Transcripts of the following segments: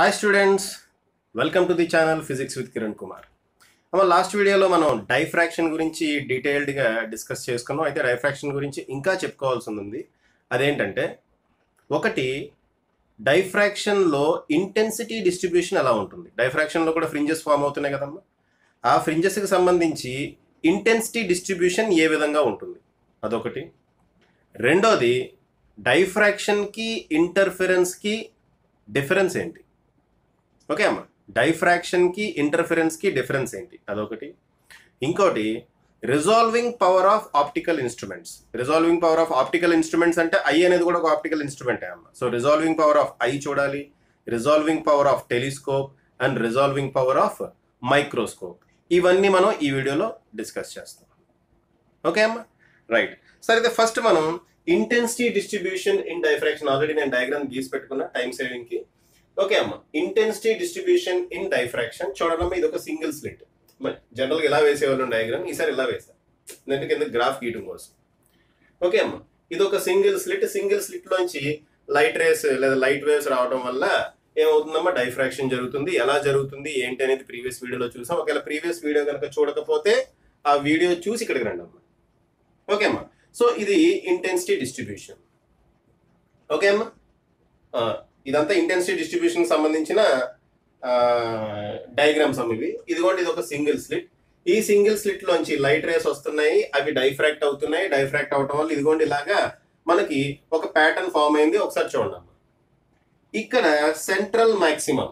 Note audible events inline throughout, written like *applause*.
Hi students welcome to the channel physics with Kiran Kumar మన last వీడియోలో మనం diffraction గురించి డీటెయిల్డ్గా డిస్కస్ చేసుకున్నాం. అయితే డైఫ్రాక్షన్ గురించి ఇంకా చెప్పుకోవాల్సి ఉంది. అదేంటంటే ఒకటి డైఫ్రాక్షన్లో ఇంటెన్సిటీ డిస్ట్రిబ్యూషన్ ఎలా ఉంటుంది? డైఫ్రాక్షన్లో కూడా ఫ్రింజెస్ ఫామ్ అవుతున్నాయి కదమ్మా. ఆ ఫ్రింజెస్కి సంబంధించి ఇంటెన్సిటీ డిస్ట్రిబ్యూషన్ ఏ విధంగా ఉంటుంది? అదొకటి. రెండోది డైఫ్రాక్షన్కి ఇంటర్ఫిరెన్స్కి డిఫరెన్స్ ఏంటి? ఓకే అమ్మా. డైఫ్రాక్షన్కి ఇంటర్ఫిరెన్స్కి డిఫరెన్స్ ఏంటి? అదొకటి. ఇంకోటి resolving power of optical instruments resolving power of optical instruments అంటే ఐ అనేది కూడా ఒక ఆప్టికల్ ఇన్స్ట్రుమెంటే అమ్మ. So resolving power of eye చూడాలి. Resolving power of telescope and resolving power of microscope ఇవన్నీ మనం ఈ వీడియోలో డిస్కస్ చేస్తాం. ఓకే అమ్మా. రైట్ సరే అయితే ఫస్ట్ మనం intensity distribution in diffraction already నేను డయాగ్రామ్ గీసి పెట్టుకున్నా టైం సేవింగ్కి. ఓకే అమ్మా. ఇంటెన్సిటీ డిస్ట్రిబ్యూషన్ ఇన్ డైఫ్రాక్షన్ చూడడమ్మా ఇది ఒక సింగిల్ స్లిట్ జనరల్గా ఇలా వేసేవాళ్ళం డయాగ్రామ్ ఈసారి ఇలా వేసా ఎందుకంటే కింద గ్రాఫ్ గీయడం కోసం. ఓకే అమ్మా. ఇది ఒక సింగిల్ స్లిట్ సింగిల్ స్లిట్లోంచి లైట్ రేస్ లేదా లైట్ వేవ్స్ రావడం వల్ల ఏమవుతుందమ్మా? డైఫ్రాక్షన్ జరుగుతుంది. ఎలా జరుగుతుంది? ఏంటి అనేది ప్రీవియస్ వీడియోలో చూసాం. ఒకవేళ ప్రీవియస్ వీడియో కనుక చూడకపోతే ఆ వీడియో చూసి ఇక్కడికి రండి అమ్మా. ఓకే అమ్మా. సో ఇది ఇంటెన్సిటీ డిస్ట్రిబ్యూషన్ ఓకే అమ్మా? ఇదంతా ఇంటెన్సిటీ డిస్ట్రిబ్యూషన్ సంబంధించిన డయాగ్రామ్స్ అమ్మ ఇవి. ఇదిగోండి ఇది ఒక సింగిల్ స్లిట్ ఈ సింగిల్ స్లిట్ లోంచి లైట్ రేస్ వస్తున్నాయి అవి డైఫ్రాక్ట్ అవుతున్నాయి. డైఫ్రాక్ట్ అవటం వల్ల ఇదిగోండి ఇలాగా మనకి ఒక ప్యాటర్న్ ఫామ్ అయింది. ఒకసారి చూడండి అమ్మా. ఇక్కడ సెంట్రల్ మాక్సిమం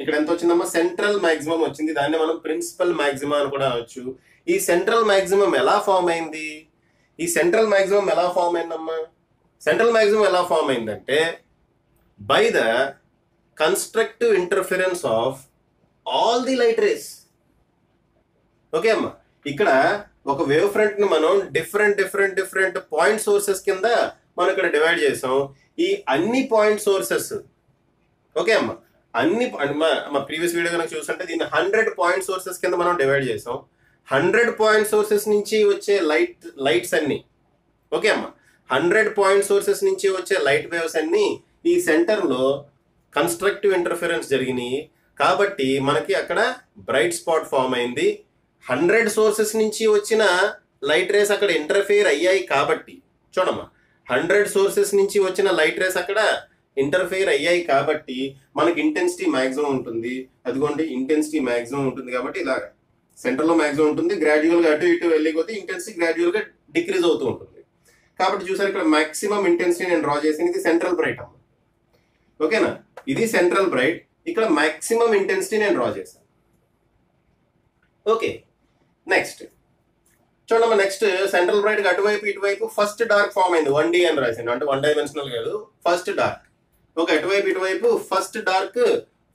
ఇక్కడ ఎంత వచ్చిందమ్మా? సెంట్రల్ మాక్సిమం వచ్చింది. దాన్ని మనం ప్రిన్సిపల్ మాక్సిమం అని కూడా అనొచ్చు. ఈ సెంట్రల్ మాక్సిమం ఎలా ఫామ్ అయింది? ఈ సెంట్రల్ మాక్సిమం ఎలా ఫామ్ అయిందమ్మా? సెంట్రల్ మాక్సిమం ఎలా ఫామ్ అయిందంటే by the constructive interference of all the light rays okay అమ్మా? ఇక్కడ ఒక వేవ్ ఫ్రంట్ని మనం different different different point sources కింద మనం ఇక్కడ డివైడ్ చేసాం. ఈ అన్ని పాయింట్ సోర్సెస్ ఓకే అమ్మా? అన్ని మా- ప్రీవియస్ వీడియో కనుక చూస్తుంటే దీన్ని హండ్రెడ్ పాయింట్ సోర్సెస్ కింద మనం డివైడ్ చేసాం. హండ్రెడ్ పాయింట్ సోర్సెస్ నుంచి వచ్చే లైట్ లైట్స్ అన్ని ఓకే అమ్మా? హండ్రెడ్ పాయింట్ సోర్సెస్ నుంచి వచ్చే లైట్ వేవ్స్ అన్ని ఈ సెంటర్లో కన్స్ట్రక్టివ్ ఇంటర్ఫిరెన్స్ జరిగినాయి. కాబట్టి మనకి అక్కడ బ్రైట్ స్పాట్ ఫామ్ అయింది. హండ్రెడ్ సోర్సెస్ నుంచి వచ్చిన లైట్ రేస్ అక్కడ ఇంటర్ఫియర్ అయ్యాయి కాబట్టి. చూడమ్మా. హండ్రెడ్ సోర్సెస్ నుంచి వచ్చిన లైట్ రేస్ అక్కడ ఇంటర్ఫియర్ అయ్యాయి కాబట్టి మనకి ఇంటెన్సిటీ మ్యాక్సిమం ఉంటుంది. అదిగోండి ఇంటెన్సిటీ మ్యాక్సిమం ఉంటుంది కాబట్టి ఇలాగ సెంటర్లో మ్యాక్సిమం ఉంటుంది. గ్రాడ్యువల్గా అటు ఇటు వెళ్ళిపోతే ఇంటెన్సిటీ గ్రాడ్యువల్గా డిక్రీజ్ అవుతూ ఉంటుంది. కాబట్టి చూసారు ఇక్కడ మ్యాక్సిమం ఇంటెన్సిటీ నేను డ్రా చేసింది ఇది సెంట్రల్ బ్రైట్ అమ్మ. ఓకేనా? ఇది సెంట్రల్ బ్రైట్ ఇక్కడ మాక్సిమం ఇంటెన్సిటీ నేను డ్రా చేశాను. ఓకే. నెక్స్ట్ చూడమ్మా నెక్స్ట్ సెంట్రల్ బ్రైట్ అటువైపు ఇటువైపు ఫస్ట్ డార్క్ ఫామ్ అయింది. వన్ డి అని రాసింది అంటే వన్ డైమెన్షనల్ కాదు ఫస్ట్ డార్క్ ఓకే అటువైపు ఇటువైపు ఫస్ట్ డార్క్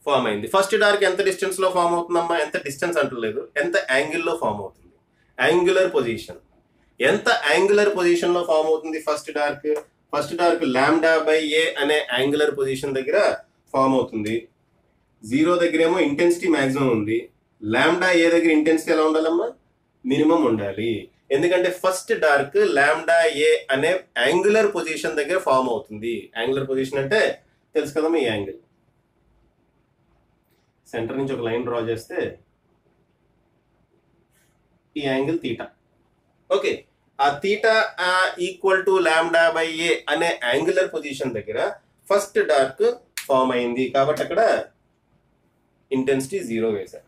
ఫామ్ అయింది. ఫస్ట్ డార్క్ ఎంత డిస్టెన్స్లో ఫామ్ అవుతుందమ్మా? ఎంత డిస్టెన్స్ అంటలేదు. ఎంత యాంగిల్లో ఫామ్ అవుతుంది? యాంగులర్ పొజిషన్ ఎంత యాంగులర్ పొజిషన్లో ఫామ్ అవుతుంది first dark first dark lambda by a అనే యాంగులర్ పొజిషన్ దగ్గర ఫామ్ అవుతుంది. జీరో దగ్గర ఏమో ఇంటెన్సిటీ మ్యాక్సిమం ఉంది. ల్యాండా ఏ దగ్గర ఇంటెన్సిటీ ఎలా ఉండాలమ్మా? మినిమం ఉండాలి. ఎందుకంటే ఫస్ట్ డార్క్ ల్యామ్డా ఏ అనే యాంగులర్ పొజిషన్ దగ్గర ఫామ్ అవుతుంది. యాంగులర్ పొజిషన్ అంటే తెలుసు కదమ్మా ఈ యాంగిల్. సెంటర్ నుంచి ఒక లైన్ డ్రా చేస్తే ఈ యాంగిల్ తీటా. ఓకే. ఆ theta equal to lambda by a అనే యాంగులర్ పొజిషన్ దగ్గర ఫస్ట్ డార్క్ ఫామ్ అయింది. కాబట్టి అక్కడ ఇంటెన్సిటీ జీరో వేశారు.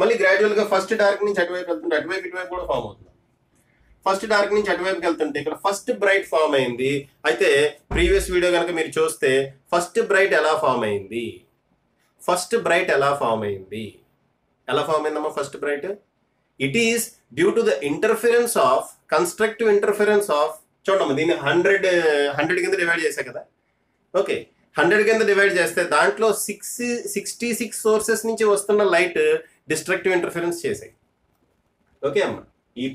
మళ్ళీ గ్రాడ్యువల్గా ఫస్ట్ డార్క్ నుంచి అటువైపు వెళ్తుంటే అటువైపు ఇటువైపు కూడా ఫామ్ అవుతుంది. ఫస్ట్ డార్క్ నుంచి అటువైపుకి వెళ్తుంటే ఇక్కడ ఫస్ట్ బ్రైట్ ఫామ్ అయింది. అయితే ప్రీవియస్ వీడియో కనుక మీరు చూస్తే ఫస్ట్ బ్రైట్ ఎలా ఫామ్ అయింది? ఫస్ట్ బ్రైట్ ఎలా ఫామ్ అయింది? ఎలా ఫామ్ అయిందమ్మా first bright it is due to the interference of constructive interference of చూడమ్మా దీన్ని హండ్రెడ్ హండ్రెడ్ కింద డివైడ్ చేశా కదా? ఓకే హండ్రెడ్ కింద డివైడ్ చేస్తే దాంట్లో సిక్స్ సిక్స్టీ సిక్స్ సోర్సెస్ నుంచి వస్తున్న లైట్ డిస్ట్రక్టివ్ ఇంటర్ఫిరెన్స్ చేసాయి ఓకే అమ్మా. ఈ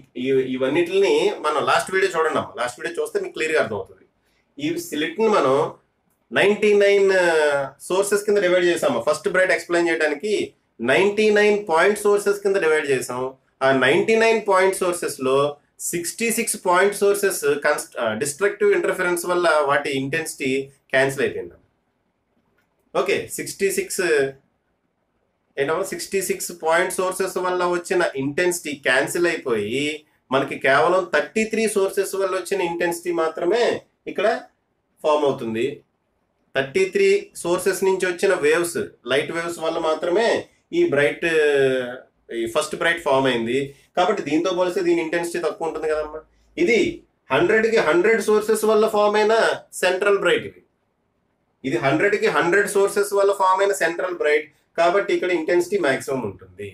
ఇవన్నిటిని మనం లాస్ట్ వీడియో చూడండి అమ్మ. లాస్ట్ వీడియో చూస్తే మీకు క్లియర్గా అర్థమవుతుంది. ఈ స్లిట్ని మనం నైంటీ నైన్ సోర్సెస్ కింద డివైడ్ చేసాము ఫస్ట్ బ్రైట్ ఎక్స్ప్లెయిన్ చేయడానికి నైంటీ నైన్ పాయింట్ సోర్సెస్ కింద డివైడ్ చేసాం ఆ ninety nine point సోర్సెస్లో sixty six point sources destructive interference వల్ల వాటి ఇంటెన్సిటీ క్యాన్సిల్ అయిపోయింది. ఓకే సిక్స్టీ సిక్స్ ఏంటమ్మా? సిక్స్టీ సిక్స్ పాయింట్ సోర్సెస్ వల్ల వచ్చిన ఇంటెన్సిటీ క్యాన్సిల్ అయిపోయి మనకి కేవలం థర్టీ త్రీ సోర్సెస్ వల్ల వచ్చిన ఇంటెన్సిటీ మాత్రమే ఇక్కడ ఫామ్ అవుతుంది. థర్టీ త్రీ సోర్సెస్ నుంచి వచ్చిన వేవ్స్ లైట్ వేవ్స్ వల్ల మాత్రమే ఈ బ్రైట్ ఈ ఫస్ట్ బ్రైట్ ఫామ్ అయింది. కాబట్టి దీంతో పోలిస్తే దీని ఇంటెన్సిటీ తక్కువ ఉంటుంది కదమ్మా. ఇది హండ్రెడ్కి హండ్రెడ్ సోర్సెస్ వల్ల ఫామ్ అయిన సెంట్రల్ బ్రైట్ ఇది. ఇది హండ్రెడ్కి హండ్రెడ్ సోర్సెస్ వల్ల ఫామ్ అయిన సెంట్రల్ బ్రైట్ కాబట్టి ఇక్కడ ఇంటెన్సిటీ మాక్సిమం ఉంటుంది.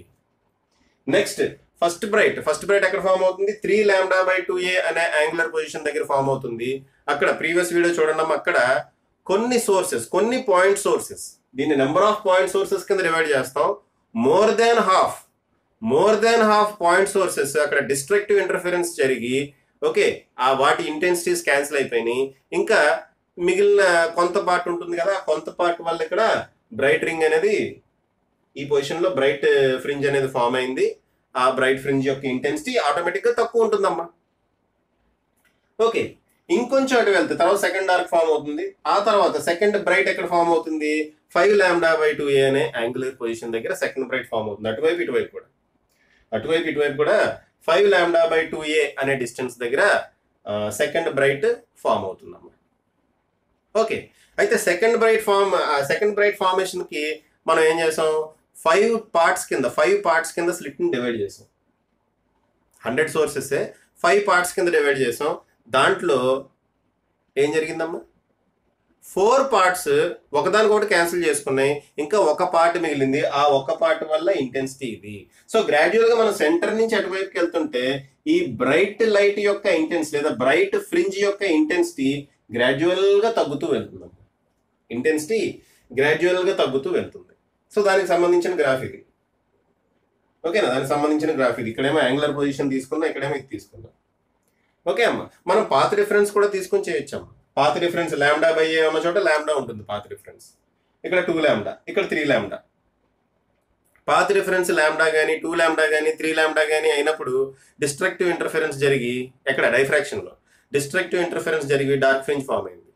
Next first bright first bright ఎక్కడ ఫామ్ అవుతుంది? Three lambda by two a అనే యాంగులర్ పొజిషన్ దగ్గర ఫామ్ అవుతుంది. అక్కడ ప్రీవియస్ వీడియో చూడండి అక్కడ కొన్ని సోర్సెస్ కొన్ని పాయింట్ సోర్సెస్ దీన్ని నెంబర్ ఆఫ్ పాయింట్ సోర్సెస్ కింద డివైడ్ చేస్తాం. More than half more than half point sources అక్కడ డిస్ట్రక్టివ్ ఇంటర్ఫరెన్స్ జరిగి ఓకే ఆ వాటి ఇంటెన్సిటీస్ క్యాన్సిల్ అయిపోయినాయి. ఇంకా మిగిలిన కొంత పార్ట్ ఉంటుంది కదా కొంత పార్ట్ వల్ల ఇక్కడ బ్రైట్ రింగ్ అనేది ఈ పొజిషన్లో బ్రైట్ ఫ్రింజ్ అనేది ఫామ్ అయింది. ఆ బ్రైట్ ఫ్రింజ్ యొక్క ఇంటెన్సిటీ ఆటోమేటిక్గా తక్కువ ఉంటుందమ్మా. ఓకే ఇంకొంచెం అటు వెళ్తే తర్వాత సెకండ్ డార్క్ ఫామ్ అవుతుంది. ఆ తర్వాత సెకండ్ బ్రైట్ ఎక్కడ ఫామ్ అవుతుంది? Five lambda by two a అనే యాంగులర్ పొజిషన్ దగ్గర సెకండ్ బ్రైట్ ఫామ్ అవుతుంది. అటువైపు ఇటువైపు కూడా. అటువైపు ఇటువైపు కూడా five lambda by two a అనే డిస్టెన్స్ దగ్గర సెకండ్ బ్రైట్ ఫామ్ అవుతుందమ్మా ఓకే అయితే second bright form second bright ఫార్మేషన్కి మనం ఏం చేసాం? ఫైవ్ పార్ట్స్ కింద ఫైవ్ పార్ట్స్ కింద స్లిట్ని డివైడ్ చేసాం. హండ్రెడ్ సోర్సెస్ ఫైవ్ పార్ట్స్ కింద డివైడ్ చేసాం. దాంట్లో ఏం జరిగిందమ్మా? ఫోర్ పార్ట్స్ ఒకదానికొకటి క్యాన్సిల్ చేసుకున్నాయి. ఇంకా ఒక పార్ట్ మిగిలింది. ఆ ఒక పార్ట్ వల్ల ఇంటెన్సిటీ ఇది. సో గ్రాడ్యువల్గా మనం సెంటర్ నుంచి అటువైపుకి వెళ్తుంటే ఈ బ్రైట్ లైట్ యొక్క ఇంటెన్సిటీ లేదా బ్రైట్ ఫ్రింజ్ యొక్క ఇంటెన్సిటీ గ్రాడ్యువల్గా తగ్గుతూ వెళ్తుంది. ఇంటెన్సిటీ గ్రాడ్యువల్గా తగ్గుతూ వెళ్తుంది. సో దానికి సంబంధించిన గ్రాఫ్ ఇది. ఓకేనా? దానికి సంబంధించిన గ్రాఫ్ ఇది. ఇక్కడేమో యాంగులర్ పొజిషన్ తీసుకున్నా ఇక్కడేమో ఇది తీసుకున్నాం. ఓకే అమ్మా. మనం పాత రిఫరెన్స్ కూడా తీసుకొని చేయొచ్చు అమ్మా పాత రిఫరెన్స్ ల్యాండా బై ఏ ఉన్న చోట ల్యాండా ఉంటుంది పాత రిఫరెన్స్ ఇక్కడ టూ ల్యాండా ఇక్కడ త్రీ ల్యాండా పాత రిఫరెన్స్ ల్యాండా కానీ టూ ల్యాండా కానీ త్రీ ల్యాండా కానీ అయినప్పుడు డిస్ట్రక్టివ్ ఇంటర్ఫరెన్స్ జరిగి ఎక్కడ? డైఫ్రాక్షన్లో డిస్ట్రక్టివ్ ఇంటర్ఫరెన్స్ జరిగి డార్క్ ఫ్రింజ్ ఫామ్ అయింది.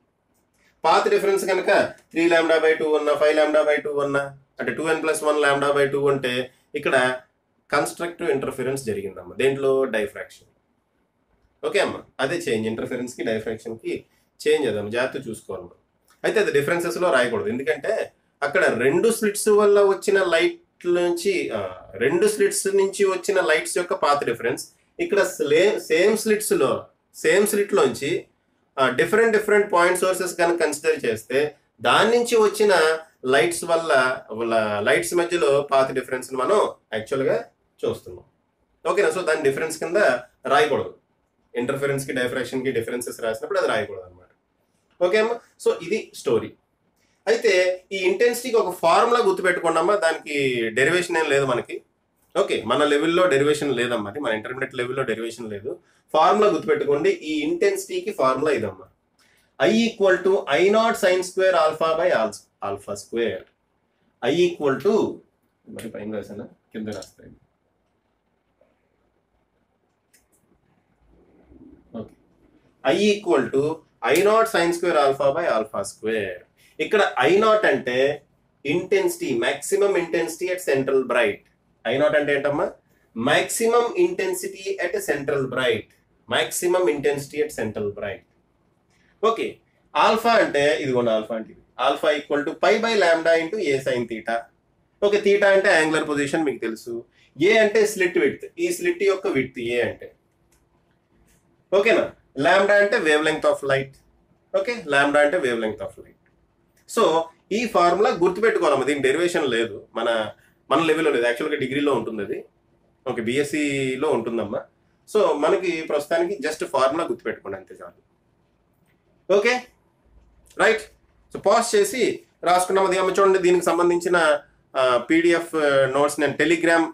పాత రిఫరెన్స్ కనుక త్రీ ల్యాండా బై టూ ఉన్న ఫైవ్ ల్యాండా బై టూ ఉన్న అంటే two N plus one lambda by two ఉంటే ఇక్కడ కన్స్ట్రక్టివ్ ఇంటర్ఫరెన్స్ జరిగిందమ్మా. దేంట్లో? డైఫ్రాక్షన్ ఓకే అమ్మా. అదే చేంజ్ ఇంటర్ఫరెన్స్కి కి కి చేంజ్ చేద్దాం జాగ్రత్త చూసుకోవాలి మనం. అయితే అది డిఫరెన్సెస్లో రాయకూడదు. ఎందుకంటే అక్కడ రెండు స్లిట్స్ వల్ల వచ్చిన లైట్ నుంచి రెండు స్లిట్స్ నుంచి వచ్చిన లైట్స్ యొక్క పాత డిఫరెన్స్. ఇక్కడ సేమ్ స్లిట్స్లో సేమ్ స్లిట్లోంచి డిఫరెంట్ డిఫరెంట్ పాయింట్ సోర్సెస్ కనుక కన్సిడర్ చేస్తే దాని నుంచి వచ్చిన లైట్స్ వల్ల లైట్స్ మధ్యలో పాత డిఫరెన్స్ మనం యాక్చువల్గా చూస్తున్నాం. ఓకేనా? సో దాని డిఫరెన్స్ కింద రాయకూడదు. ఇంటర్ఫరెన్స్కి డిఫరెన్సెస్ రాసినప్పుడు అది రాయకూడదు అనమాట ఓకే అమ్మా? సో ఇది స్టోరీ అయితే ఈ ఇంటెన్సిటీకి ఒక ఫార్ములా గుర్తుపెట్టుకోండమ్మా దానికి డెరివేషన్ ఏం లేదు మనకి. ఓకే మన లెవెల్లో డెరివేషన్ లేదమ్మా మన ఇంటర్మీడియట్ లెవెల్లో డెరివేషన్ లేదు. ఫార్ములా గుర్తుపెట్టుకోండి ఈ ఇంటెన్సిటీకి ఫార్ములా ఇదమ్మా. I equal to I naught sine square alpha by alpha square I equal to మరి పైన రాసానా కింద రాస్తాయి. Okay. I equal to I naught sine square alpha by alpha square ఇక్కడ ఐ నాట్ అంటే intensity maximum intensity at central bright I naught అంటే ఏంటమ్మా? Maximum intensity at central bright maximum intensity at central bright okay alpha అంటే ఇదిగోండి alpha అంటే alpha equal to pi by lambda into a sine theta okay theta అంటే angular position మీకు తెలుసు. A అంటే slit width ఈ స్లిట్ యొక్క width a అంటే. ఓకేనా లాండా అంటే wavelength of light okay lambda అంటే wavelength of light so ఈ ఫార్ములా గుర్తుపెట్టుకోవాలమ్మా దీని డెరివేషన్ లేదు. మన మన లెవెల్లో లేదు. యాక్చువల్గా డిగ్రీలో ఉంటుంది అది ఓకే బీఎస్సీలో ఉంటుందమ్మా. సో మనకి ప్రస్తుతానికి జస్ట్ ఫార్ములా గుర్తుపెట్టుకోండి అంతే చాలు. ఓకే రైట్ సో పాస్ చేసి రాసుకున్నాం అది అమ్మ చూడండి. దీనికి సంబంధించిన పీడిఎఫ్ నోట్స్ uh, నేను టెలిగ్రామ్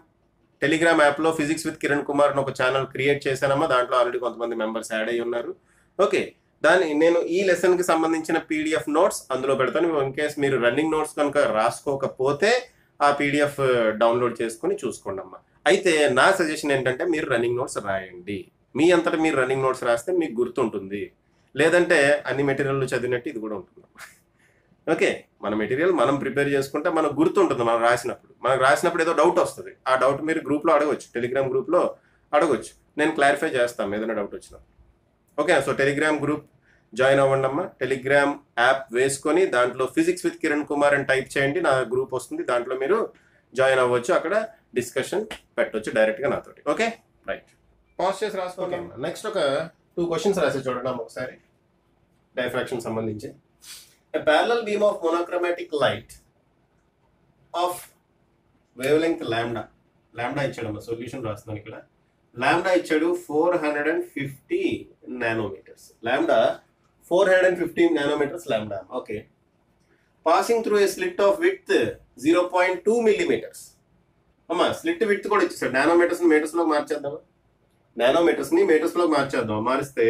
టెలిగ్రామ్ యాప్లో ఫిజిక్స్ విత్ కిరణ్ కుమార్ అని ఒక ఛానల్ క్రియేట్ చేశానమ్మా. దాంట్లో ఆల్రెడీ కొంతమంది మెంబర్స్ యాడ్ అయ్యి ఉన్నారు. ఓకే దాని నేను ఈ లెసన్కి సంబంధించిన పీడిఎఫ్ నోట్స్ అందులో పెడతాను. ఇన్ కేస్ మీరు రన్నింగ్ నోట్స్ కనుక రాసుకోకపోతే ఆ పీడిఎఫ్ డౌన్లోడ్ uh, చేసుకుని చూసుకోండి అమ్మా అయితే నా సజెషన్ ఏంటంటే మీరు రన్నింగ్ నోట్స్ రాయండి. మీ అంతటా మీరు రన్నింగ్ నోట్స్ రాస్తే మీకు గుర్తుంటుంది. లేదంటే అన్ని మెటీరియల్ చదివినట్టు ఇది కూడా ఉంటుంది ఓకే *laughs* మన మెటీరియల్ మనం ప్రిపేర్ చేసుకుంటే మనకు గుర్తుంటుంది మనం రాసినప్పుడు. మనకు రాసినప్పుడు ఏదో డౌట్ వస్తుంది. ఆ డౌట్ మీరు గ్రూప్లో అడగవచ్చు టెలిగ్రామ్ గ్రూప్లో అడగవచ్చు నేను క్లారిఫై చేస్తాను ఏదైనా డౌట్ వచ్చినా. Okay so Telegram group join అవ్వండి అమ్మ టెలిగ్రామ్ యాప్ వేసుకొని దాంట్లో ఫిజిక్స్ విత్ కిరణ్ కుమార్ అని టైప్ చేయండి. నా గ్రూప్ వస్తుంది. దాంట్లో మీరు జాయిన్ అవ్వచ్చు. అక్కడ డిస్కషన్ పెట్టవచ్చు డైరెక్ట్గా నాతోటి. ఓకే రైట్ పాజ్ చేసి రాసుకోండి. నెక్స్ట్ ఒక టూ క్వశ్చన్స్ రాసే చూడండి అమ్మ ఒకసారి. డైఫ్రాక్షన్ సంబంధించి. A parallel beam of monochromatic light of wavelength lambda. Lambda ఇచ్చాడు సొల్యూషన్ రాస్తున్నాను ఇక్కడ. లాంబ్డా ఇచ్చాడు four hundred and fifty nanometers lambda four hundred and fifty nanometers lambda okay passing through a slit of width zero point two millimeters అమ్మా slit width కూడా ఇచ్చేసాడు. నానోమీటర్స్ని మీటర్స్లో మార్చేద్దామా? నానోమీటర్స్ని మీటర్స్లో మార్చేద్దాం మారిస్తే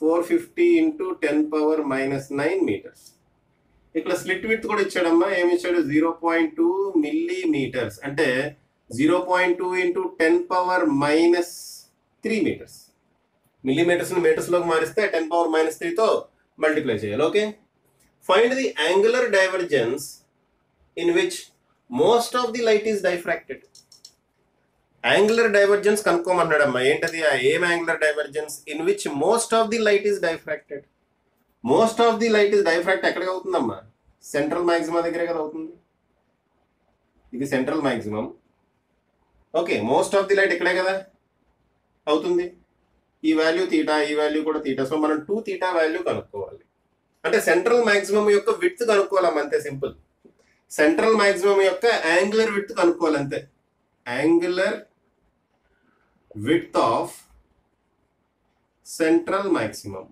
four fifty into ten power minus nine meters ఇక్కడ స్లిట్ విత్ కూడా ఇచ్చాడమ్మా. ఏమి ఇచ్చాడు? Zero point two millimeters. అంటే zero point two into ten power minus three metres. మిల్లీమీటర్స్ని మీటర్స్లోకి మారిస్తే టెన్ పవర్ మైనస్ త్రీతో మల్టిప్లై చేయాలి. Okay? Find the angular divergence in which most of the light is diffracted angular divergence కనుక్కోమన్నాడమ్మా. ఏంటది? ఆ ఏం angular divergence in which most of the light is diffracted most of the light diffract ఎక్కడికి అవుతుందమ్మా central maximum దగ్గరే కదా అవుతుంది. ఇది central maximum okay most of the light ఇక్కడే కదా అవుతుంది. ఈ వాల్యూ తీటా ఈ వాల్యూ కూడా తీటా. సో మనం టూ తీటా వాల్యూ కనుక్కోవాలి. అంటే సెంట్రల్ మ్యాక్సిమం యొక్క విత్ కనుక్కోవాలమ్మా అంతే సింపుల్. సెంట్రల్ మ్యాక్సిమం యొక్క యాంగులర్ విత్ కనుక్కోవాలి అంతే angular width of central maximum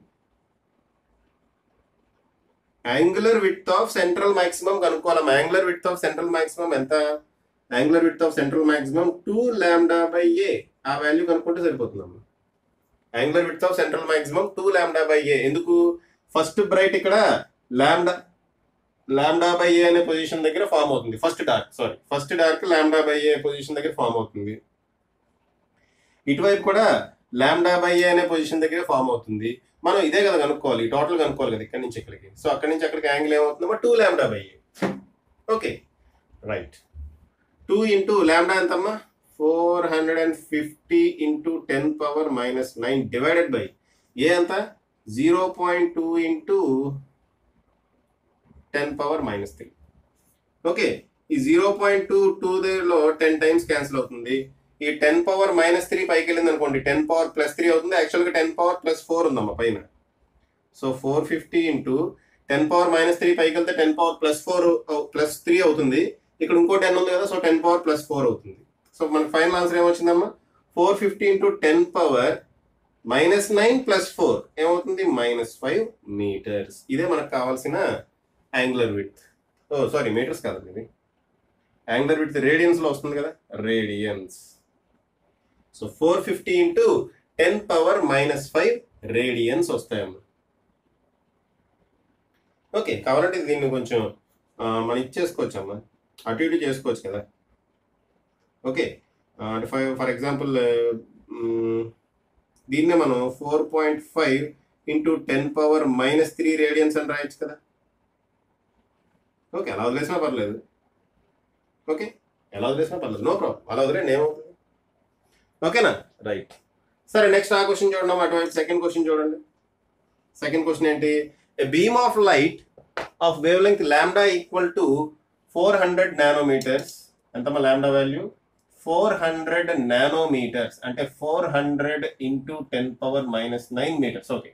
angular width of central maximum కనుక్కోవాలి? Angular width of central maximum ఎంత? Angular width of central maximum two lambda by a ఆ value కనుక్కుంటే సరిపోతుందమ్మా. Angular width of central maximum two lambda by a ఎందుకు? First bright ఇక్కడ ల్యాండా ల్యాండా by a అనే position దగ్గర ఫామ్ అవుతుంది. First dark sorry first dark lambda by a position దగ్గర ఫామ్ అవుతుంది. ఇటువైపు కూడా ల్యాండా బై ఏ అనే పొజిషన్ దగ్గర ఫామ్ అవుతుంది. మనం ఇదే కదా కనుక్కోవాలి టోటల్ కనుక్కోవాలి కదా ఇక్కడ నుంచి ఇక్కడికి. సో అక్కడి నుంచి అక్కడికి యాంగిల్ ఏమవుతుందో two lambda by okay right two into lambda ఎంతమ్మా? Four hundred and fifty into ten power minus nine divided by a ఎంత? Zero point two into ten power minus three okay ఈ zero point two two దేలో ten times cancel అవుతుంది. ఈ ten power minus three పైకి వెళ్ళింది అనుకోండి ten power plus three అవుతుంది. యాక్చువల్గా టెన్ పవర్ ప్లస్ ఫోర్ ఉందమ్మా పైన. So four fifty into ten power minus three పైకి వెళ్తే ten power plus four plus three అవుతుంది. ఇక్కడ ఇంకో టెన్ ఉంది కదా so ten power plus four అవుతుంది. సో మన final answer ఏమొచ్చిందమ్మా? Four fifty into ten power minus nine plus four. ఏమవుతుంది? Minus five metres. ఇదే మనకు కావాల్సిన యాంగులర్ విత్ ఓ సారీ మీటర్స్ కాదండి ఇది యాంగులర్ విత్ రేడియన్స్లో వస్తుంది కదా radians. So four fifty into ten power minus five radians వస్తాయమ్మా okay కావాలంటే దీన్ని కొంచెం మనం ఇచ్చేసుకోవచ్చు అమ్మా. అటు ఇటు చేసుకోవచ్చు కదా. ఓకే అంటే ఫైవ్ ఫర్ ఎగ్జాంపుల్ దీన్నే మనం four point five into ten power minus three radians అని రాయొచ్చు కదా. ఓకే అలా వదిలేసినా పర్లేదు. ఓకే ఎలా వదిలేసినా పర్లేదు. నో ప్రాబ్లం అలా వదిలేండి ఏమవుతుంది? ఓకేనా? రైట్ సరే నెక్స్ట్ ఆ క్వశ్చన్ చూడండి అటువైపు సెకండ్ క్వశ్చన్ చూడండి. సెకండ్ క్వశ్చన్ ఏంటి? A beam of light of wavelength lambda equal to four hundred nanometres ఎంతమ్మా lambda value four hundred nanometres అంటే four hundred into ten power minus nine metres okay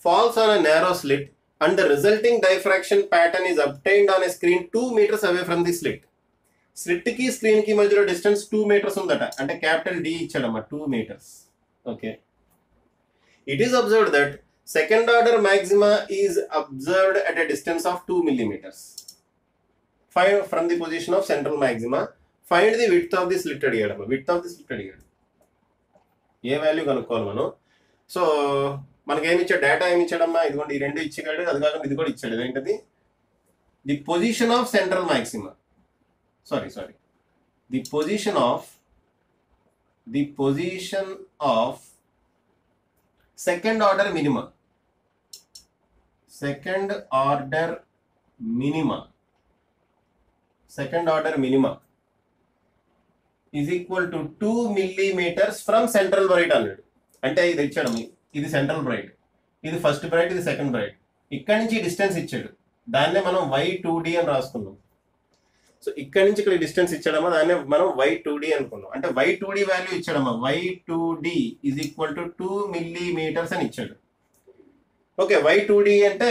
falls on a narrow slit and the resulting diffraction pattern is obtained on a screen two metres away from the slit స్లిట్కి స్క్రీన్కి మధ్యలో distance two metres ఉందట. అంటే capital D ఇచ్చాడమ్మా two metres okay. It is observed that second order maxima is observed at a distance of two millimetres five from the position of central maxima find the width of the slit అడిగాడు width of the slit అడిగాడు. A value కనుక్కోవాలి మనం? So మనకి ఏమి ఇచ్చాడు? Data ఏమి ఇచ్చాడమ్మా? ఇదిగోండి ఈ రెండు ఇచ్చాడు. అది కాకుండా ఇది కూడా ఇచ్చాడు. ఏంటది the position of central maxima sorry sorry the position of the position of second order minima second order minima second order minima is equal to two millimetres from central bright అన్నాడు అంటే ఇది ఇచ్చాడు ఇది సెంట్రల్ బ్రైట్ ఇది first bright ఇది second bright ఇక్కడ నుంచి distance ఇచ్చాడు. దాన్నే మనం వై టూ డి అని రాసుకున్నాం. సో ఇక్కడ నుంచి ఇక్కడ డిస్టెన్స్ ఇచ్చాడమ్మా దాన్ని మనం వై టూ డి అనుకున్నాం. అంటే y two D value ఇచ్చాడమ్మా. Y two D is equal to two millimetres అని ఇచ్చాడు. ఓకే వై టూ డి అంటే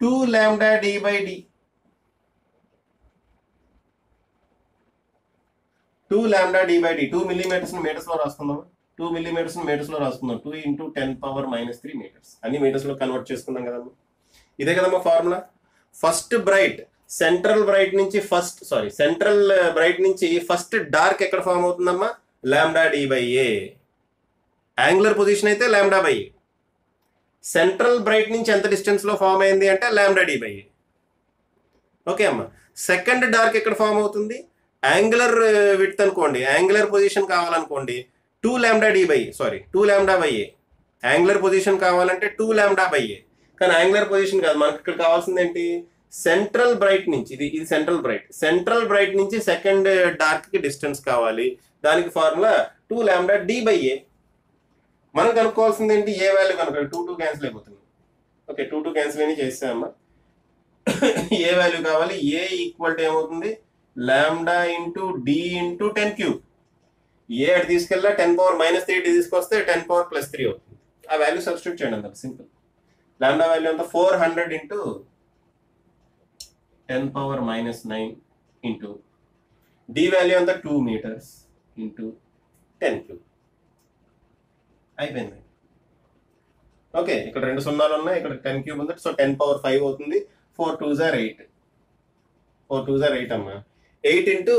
two lambda D by D two lambda D by D two millimetres మీటర్స్లో రాసుకుందాం two millimetres మీటర్స్లో రాసుకుందాం. Two into ten power minus three metres అన్ని మీటర్స్లో convert చేసుకుందాం కదమ్మా. ఇదే కదమ్మా formula first bright central bright నుంచి ఫస్ట్ సారీ సెంట్రల్ బ్రైట్ నుంచి ఫస్ట్ డార్క్ ఎక్కడ ఫామ్ అవుతుందమ్మా? Lambda D by a. Angular position అయితే lambda by A. Central bright నుంచి ఎంత డిస్టెన్స్లో ఫామ్ అయింది అంటే lambda D by a. Okay అమ్మా. సెకండ్ డార్క్ ఎక్కడ ఫామ్ అవుతుంది? యాంగులర్ విడ్త్ అనుకోండి angular position కావాలనుకోండి two lambda D by sorry two lambda by a. Angular position కావాలంటే టూ ల్యాండా బై ఏ. కానీ యాంగులర్ పొజిషన్ కాదు మనకి ఇక్కడ కావాల్సింది ఏంటి? సెంట్రల్ బ్రైట్ నుంచి ఇది ఇది సెంట్రల్ బ్రైట్ సెంట్రల్ బ్రైట్ నుంచి సెకండ్ డార్క్కి డిస్టెన్స్ కావాలి. దానికి formula two lambda D by A మనం కనుక్కోవాల్సింది ఏంటి? ఏ వాల్యూ కనుక్కోవాలి టూ టూ క్యాన్సిల్ అయిపోతుంది. ఓకే టూ టూ క్యాన్సిల్ అని చేసామమ్మా ఏ వాల్యూ కావాలి. ఏ ఈక్వల్ టు ఏమవుతుంది? Lambda into D into ten cube a అటు తీసుకెళ్ళా ten power minus three D తీసుకొస్తే టెన్ పవర్ ప్లస్ త్రీ అవుతుంది. ఆ వాల్యూ సబ్స్టిట్యూట్ చేయండి అంత సింపుల్ ల్యాండా వాల్యూ అంతా four hundred into ten power minus nine into D value అంతా two metres into ten cube అయిపోయింది. Okay ఇక్కడ రెండు సున్నాలు ఉన్నాయి ఇక్కడ టెన్ క్యూబ్ ఉంది. సో టెన్ పవర్ ఫైవ్ అవుతుంది. Four twos are eight. Four twos are eight అమ్మా. ఎయిట్ ఇంటూ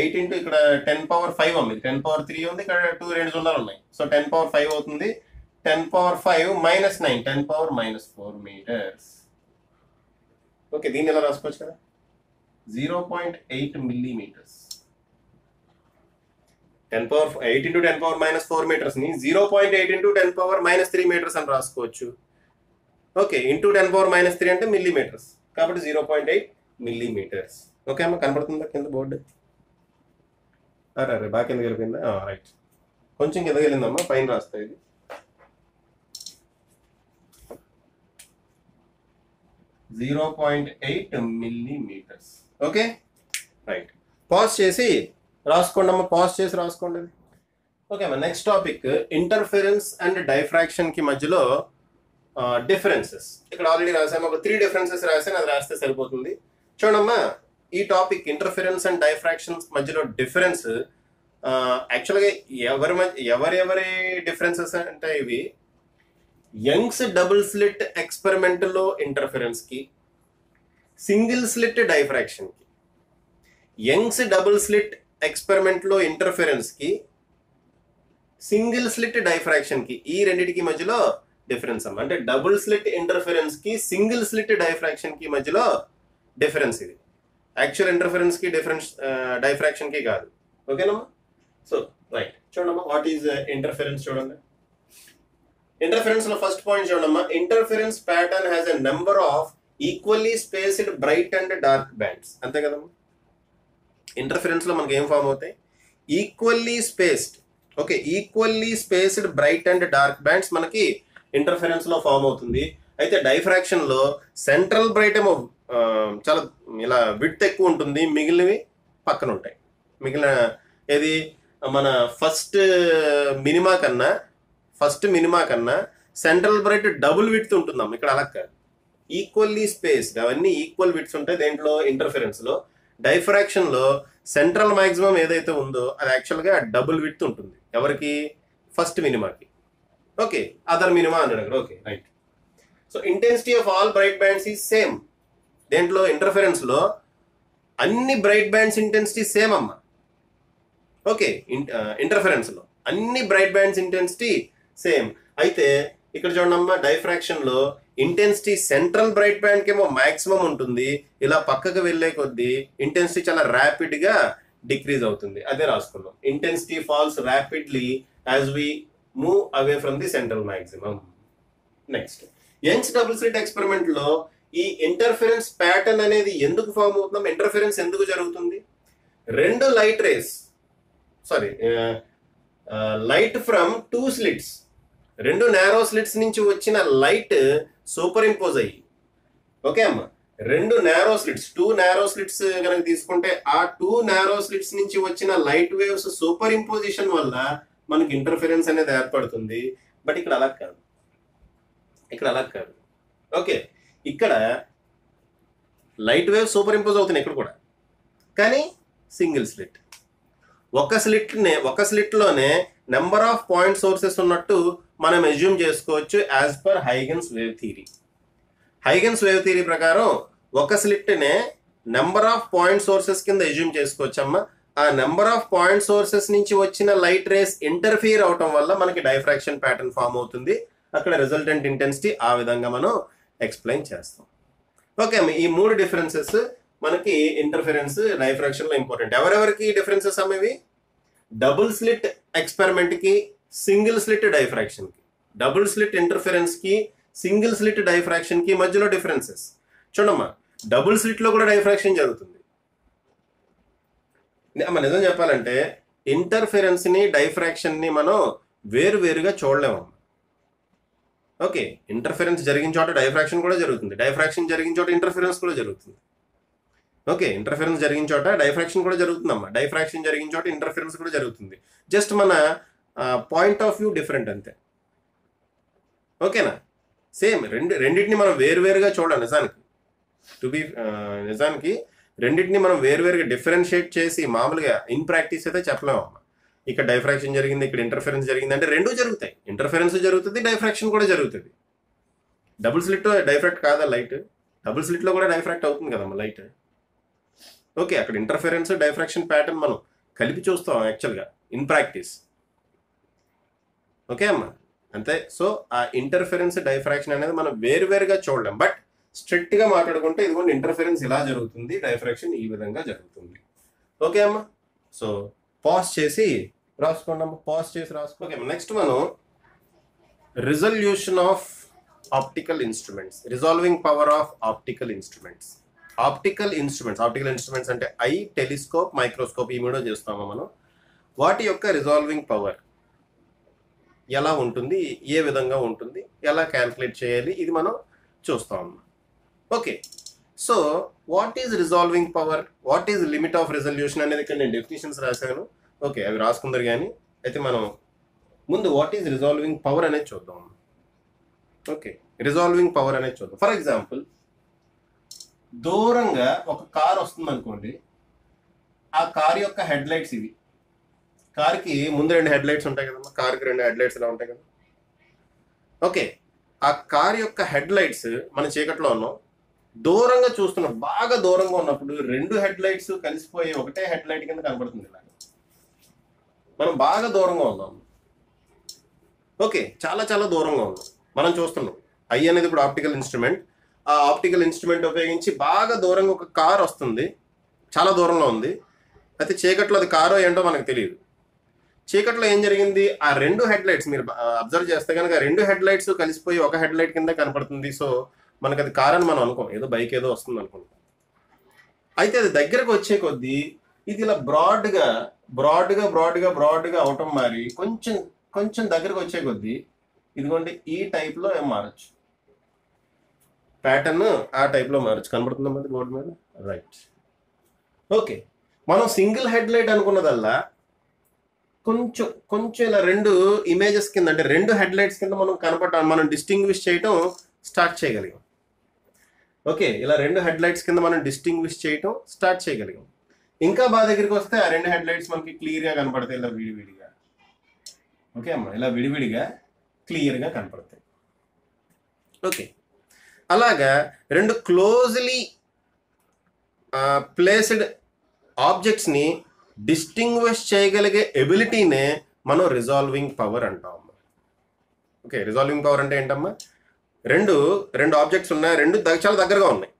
ఎయిట్ ఇంటూ ఇక్కడ టెన్ పవర్ ఫైవ్ అమ్మ టెన్ పవర్ త్రీ ఉంది ఇక్కడ టూ రెండు సున్నాలు ఉన్నాయి. సో టెన్ పవర్ ఫైవ్ అవుతుంది. Ten power five minus nine ten power minus four metres. Okay దీన్ని ఎలా రాసుకోవచ్చు కదా? Zero point eight millimetres. Ten power eight into ten power minus four మీటర్స్ని zero point eight into ten power minus three metres అని రాసుకోవచ్చు. Okay into ten power minus three అంటే millimetres. కాబట్టి zero point eight millimetres. Okay అమ్మా కనపడుతుందా కింద board? అరే అరే బాగా కిందకి వెళ్ళిపోయిందా రైట్ కొంచెం కిందకి వెళ్ళిందమ్మా పైన రాస్తా ఇది. Zero point eight millimetres. Okay? Right. Pause చేసి రాసుకోండి అమ్మా పాజ్ చేసి రాసుకోండి ఓకే అమ్మా నెక్స్ట్ టాపిక్ ఇంటర్ఫిరెన్స్ అండ్ డైఫ్రాక్షన్కి మధ్యలో డిఫరెన్సెస్ ఇక్కడ ఆల్రెడీ రాసాము ఒక త్రీ డిఫరెన్సెస్ రాసాను అది రాస్తే సరిపోతుంది. చూడమ్మా ఈ టాపిక్ ఇంటర్ఫిరెన్స్ అండ్ డైఫ్రాక్షన్స్ మధ్యలో డిఫరెన్స్ యాక్చువల్గా ఎవరి మధ్య ఎవరెవరి డిఫరెన్సెస్ అంటే ఇవి యంగ్స్ డబుల్ స్లిట్ ఎక్స్పెరిమెంట్లో ఇంటర్ఫిరెన్స్కి సింగిల్ స్లిట్ డైఫ్రాక్షన్కి యంగ్స్ డబుల్ స్లిట్ ఎక్స్పెరిమెంట్లో ఇంటర్ఫిరెన్స్కి సింగిల్ స్లిట్ డైఫ్రాక్షన్కి ఈ రెండింటికి మధ్యలో డిఫరెన్స్ అమ్మ అంటే డబుల్ స్లిట్ ఇంటర్ఫిరెన్స్కి సింగిల్ స్లిట్ డైఫ్రాక్షన్కి మధ్యలో డిఫరెన్స్ ఇది యాక్చువల్ ఇంటర్ఫిరెన్స్కి డిఫరెన్స్ డైఫ్రాక్షన్కి కాదు ఓకేనమ్మా సో రైట్ చూడమ్మా వాట్ ఈజ్ ఇంటర్ఫిరెన్స్ చూడండి ఇంటర్ఫిరెన్స్లో ఫస్ట్ పాయింట్ చూడమ్మా. Interference pattern has a number of equally spaced bright and dark bands అంతే కదమ్మా. ఇంటర్ఫిరెన్స్లో మనకి ఏం ఫామ్ అవుతాయి? Equally spaced okay equally spaced bright and dark bands మనకి ఇంటర్ఫిరెన్స్లో ఫామ్ అవుతుంది. అయితే డైఫ్రాక్షన్లో సెంట్రల్ బ్రైట్ ఏమో చాలా ఇలా విడ్త్ ఎక్కువ ఉంటుంది. మిగిలినవి పక్కన ఉంటాయి. మిగిలిన ఏది? మన ఫస్ట్ మినిమా కన్నా ఫస్ట్ మినిమా కన్నా సెంట్రల్ బ్రైట్ డబుల్ విడ్త్ ఉంటుందమ్మ ఇక్కడ అలా కాదు ఈక్వల్లీ స్పేస్ అవన్నీ ఈక్వల్ విడ్స్ ఉంటాయి దేంట్లో ఇంటర్ఫరెన్స్లో డైఫ్రాక్షన్లో సెంట్రల్ మాక్సిమం ఏదైతే ఉందో అది యాక్చువల్గా డబుల్ విడ్త్ ఉంటుంది. ఎవరికి? ఫస్ట్ మినిమాకి. ఓకే అదర్ మినిమా అన్నాడు అక్కడ okay right so intensity of all bright bands is same దేంట్లో ఇంటర్ఫరెన్స్లో అన్ని బ్రైట్ బ్యాండ్స్ ఇంటెన్సిటీ సేమ్ అమ్మా. ఓకే ఇంటర్ఫరెన్స్లో uh, అన్ని బ్రైట్ బ్యాండ్స్ ఇంటెన్సిటీ సేమ్. అయితే ఇక్కడ చూడమ్మా డైఫ్రాక్షన్లో ఇంటెన్సిటీ సెంట్రల్ బ్రైట్ బ్యాండ్ కేమో మాక్సిమం ఉంటుంది. ఇలా పక్కకు వెళ్ళే కొద్దీ ఇంటెన్సిటీ చాలా ర్యాపిడ్గా డిక్రీజ్ అవుతుంది. అదే రాసుకున్నాం intensity falls rapidly as we move away from the central maximum. Next. Young's double slit ఎక్స్పెరిమెంట్లో ఈ ఇంటర్ఫరెన్స్ ప్యాటర్న్ అనేది ఎందుకు ఫామ్ అవుతున్నాం? ఇంటర్ఫరెన్స్ ఎందుకు జరుగుతుంది? రెండు light rays sorry light from two slits. రెండు నేరో స్లిట్స్ నుంచి వచ్చిన లైట్ సూపర్ ఇంపోజ్ అయ్యి. ఓకే అమ్మా? రెండు narrow slits two narrow slits కనుక తీసుకుంటే ఆ టూ నేరో స్లిట్స్ నుంచి వచ్చిన లైట్ వేవ్స్ సూపర్ ఇంపోజిషన్ వల్ల మనకి ఇంటర్ఫిరెన్స్ అనేది ఏర్పడుతుంది. బట్ ఇక్కడ అలా కాదు. ఇక్కడ అలా కాదు. ఓకే ఇక్కడ లైట్ వేవ్ సూపర్ ఇంపోజ్ అవుతున్నాయి ఇక్కడ కూడా. కానీ సింగిల్ స్లిట్ ఒక స్లిట్నే ఒక స్లిట్లోనే నెంబర్ ఆఫ్ పాయింట్ సోర్సెస్ ఉన్నట్టు మనం ఎజ్యూమ్ చేసుకోవచ్చు as per Huygens wave theory Huygens wave theory ప్రకారం ఒక స్లిట్నే నెంబర్ ఆఫ్ పాయింట్ సోర్సెస్ కింద ఎజ్యూమ్ చేసుకోవచ్చమ్మా. ఆ నెంబర్ ఆఫ్ పాయింట్ సోర్సెస్ నుంచి వచ్చిన లైట్ రేస్ ఇంటర్ఫియర్ అవటం వల్ల మనకి డైఫ్రాక్షన్ ప్యాటర్న్ ఫామ్ అవుతుంది. అక్కడ రిజల్టెంట్ ఇంటెన్సిటీ ఆ విధంగా మనం ఎక్స్ప్లెయిన్ చేస్తాం. ఓకే ఈ మూడు డిఫరెన్సెస్ మనకి ఇంటర్ఫిరెన్స్ డైఫ్రాక్షన్లో ఇంపార్టెంట్ ఎవరెవరికి డిఫరెన్సెస్ అమ్మేవి డబుల్ స్లిట్ ఎక్స్పెరిమెంట్కి సింగిల్ స్లిట్ డైఫ్రాక్షన్కి డబుల్ స్లిట్ ఇంటర్ఫరెన్స్కి సింగిల్ స్లిట్ డైఫ్రాక్షన్కి మధ్యలో డిఫరెన్సెస్ చూడమ్మా డబుల్ స్లిట్లో కూడా డైఫ్రాక్షన్ జరుగుతుంది. అమ్మ నిజం చెప్పాలంటే ఇంటర్ఫెరెన్స్ని డైఫ్రాక్షన్ని మనం వేరు వేరుగా చూడలేము ఓకే ఇంటర్ఫెరెన్స్ జరిగిన చోట డైఫ్రాక్షన్ కూడా జరుగుతుంది. డైఫ్రాక్షన్ జరిగిన చోట ఇంటర్ఫెరెన్స్ కూడా జరుగుతుంది. ఓకే ఇంటర్ఫెరెన్స్ జరిగిన చోట డైఫ్రాక్షన్ కూడా జరుగుతుందమ్మా. డైఫ్రాక్షన్ జరిగిన చోట ఇంటర్ఫెరెన్స్ కూడా జరుగుతుంది. జస్ట్ మన పాయింట్ ఆఫ్ వ్యూ డిఫరెంట్ అంతే. ఓకేనా? సేమ్ రెండు రెండింటిని మనం వేరువేరుగా చూడాలి నిజానికి. టు బి నిజానికి రెండింటిని మనం వేరువేరుగా డిఫరెన్షియేట్ చేసి మామూలుగా ఇన్ ప్రాక్టీస్ అయితే చెప్పలేము అమ్మ. ఇక్కడ డైఫ్రాక్షన్ జరిగింది ఇక్కడ ఇంటర్ఫరెన్స్ జరిగింది అంటే రెండు జరుగుతాయి. ఇంటర్ఫరెన్స్ జరుగుతుంది డైఫ్రాక్షన్ కూడా జరుగుతుంది. డబుల్ స్లిట్ డైఫ్రాక్ట్ కాదా లైట్ డబుల్ స్లిట్లో కూడా డైఫ్రాక్ట్ అవుతుంది కదమ్మా లైట్ ఓకే అక్కడ ఇంటర్ఫరెన్స్ డైఫ్రాక్షన్ ప్యాటర్న్ మనం కలిపి చూస్తాం యాక్చువల్గా ఇన్ ప్రాక్టీస్ ఓకే అమ్మా? అంతే. సో ఆ ఇంటర్ఫెరెన్స్ డైఫ్రాక్షన్ అనేది మనం వేరువేరుగా చూడలేం. బట్ స్ట్రిక్ట్గా మాట్లాడుకుంటే ఇదిగోండి ఇంటర్ఫెరెన్స్ ఇలా జరుగుతుంది డైఫ్రాక్షన్ ఈ విధంగా జరుగుతుంది. ఓకే అమ్మా? సో పాజ్ చేసి రాసుకోండి అమ్మా. పాజ్ చేసి రాసుకో ఓకే నెక్స్ట్ మనం resolution of optical instruments resolving power of optical instruments optical instruments optical instruments అంటే ఐ టెలిస్కోప్ మైక్రోస్కోప్ ఈ మూడో చేస్తామా మనం? వాటి యొక్క రిజాల్వింగ్ పవర్ ఎలా ఉంటుంది ఏ విధంగా ఉంటుంది ఎలా క్యాల్కులేట్ చేయాలి ఇది మనం చూస్తాం okay so what is resolving power what is limit of resolution అనేది ఇక్కడ నేను డెఫినేషన్స్ రాశాను. ఓకే అవి రాసుకుందరు కానీ అయితే మనం ముందు వాట్ ఈజ్ రిజాల్వింగ్ పవర్ అనేది చూద్దాం. ఓకే రిజాల్వింగ్ పవర్ అనేది చూద్దాం. ఫర్ ఎగ్జాంపుల్ దూరంగా ఒక కార్ వస్తుంది అనుకోండి ఆ కార్ యొక్క హెడ్ లైట్స్ ఇవి. కార్కి ముందు రెండు హెడ్ లైట్స్ ఉంటాయి కదమ్మా. కార్కి రెండు హెడ్ లైట్స్ ఇలా ఉంటాయి కదా. ఓకే. ఆ కార్ యొక్క హెడ్ లైట్స్ మన చీకట్లో ఉన్నాం. దూరంగా చూస్తున్నాం బాగా దూరంగా ఉన్నప్పుడు రెండు హెడ్ లైట్స్ కలిసిపోయి ఒకటే హెడ్ లైట్ కింద కనబడుతుంది ఇలా. మనం బాగా దూరంగా ఉన్నాం. ఓకే. చాలా చాలా దూరంగా ఉన్నాం. మనం చూస్తున్నాం. ఐ అనేది ఇప్పుడు ఆప్టికల్ ఇన్స్ట్రుమెంట్. ఆ ఆప్టికల్ ఇన్స్ట్రుమెంట్ ఉపయోగించి బాగా దూరంగా ఒక కార్ వస్తుంది. చాలా దూరంలో ఉంది. అయితే చీకట్లో అది కారో ఏంటో మనకు తెలియదు. చీకట్లో ఏం జరిగింది? ఆ రెండు హెడ్ లైట్స్ మీరు అబ్జర్వ్ చేస్తే కనుక రెండు హెడ్ లైట్స్ కలిసిపోయి ఒక హెడ్ లైట్ కింద కనపడుతుంది. సో మనకు అది కార్ అని మనం అనుకోం. ఏదో బైక్ ఏదో వస్తుంది అనుకుంటాం అయితే అది దగ్గరకు వచ్చే కొద్దీ ఇది ఇలా బ్రాడ్గా బ్రాడ్గా బ్రాడ్గా బ్రాడ్గా అవటం మారి కొంచెం కొంచెం దగ్గరకు వచ్చే కొద్దీ ఇదిగోండి ఈ టైప్లో ఏం మారచ్చు? ప్యాటర్న్ ఆ టైప్లో మారచ్చు. కనబడుతుందా మరి బోర్డు మీద? రైట్. ఓకే. మనం సింగిల్ హెడ్ లైట్ అనుకున్నదల్లా కొంచెం కొంచెం ఇలా రెండు ఇమేజెస్ కింద అంటే రెండు హెడ్లైట్స్ కింద మనం కనపడ మనం డిస్టింగ్విష్ చేయటం స్టార్ట్ చేయగలిగాం. ఓకే ఇలా రెండు హెడ్లైట్స్ కింద మనం డిస్టింగ్విష్ చేయటం స్టార్ట్ చేయగలిగాం. ఇంకా బాగా దగ్గరికి వస్తే ఆ రెండు హెడ్లైట్స్ మనకి క్లియర్గా కనపడతాయి ఇలా విడివిడిగా. ఓకే అమ్మా ఇలా విడివిడిగా క్లియర్గా కనపడతాయి. ఓకే అలాగా రెండు క్లోజ్లీ ప్లేస్డ్ ఆబ్జెక్ట్స్ని డిస్టింగ్విష్ చేయగలిగే ఎబిలిటీనే మనం రిజాల్వింగ్ పవర్ అంటాం. ఓకే రిజాల్వింగ్ పవర్ అంటే ఏంటమ్మా? రెండు రెండు ఆబ్జెక్ట్స్ ఉన్నాయి రెండు చాలా దగ్గరగా ఉన్నాయి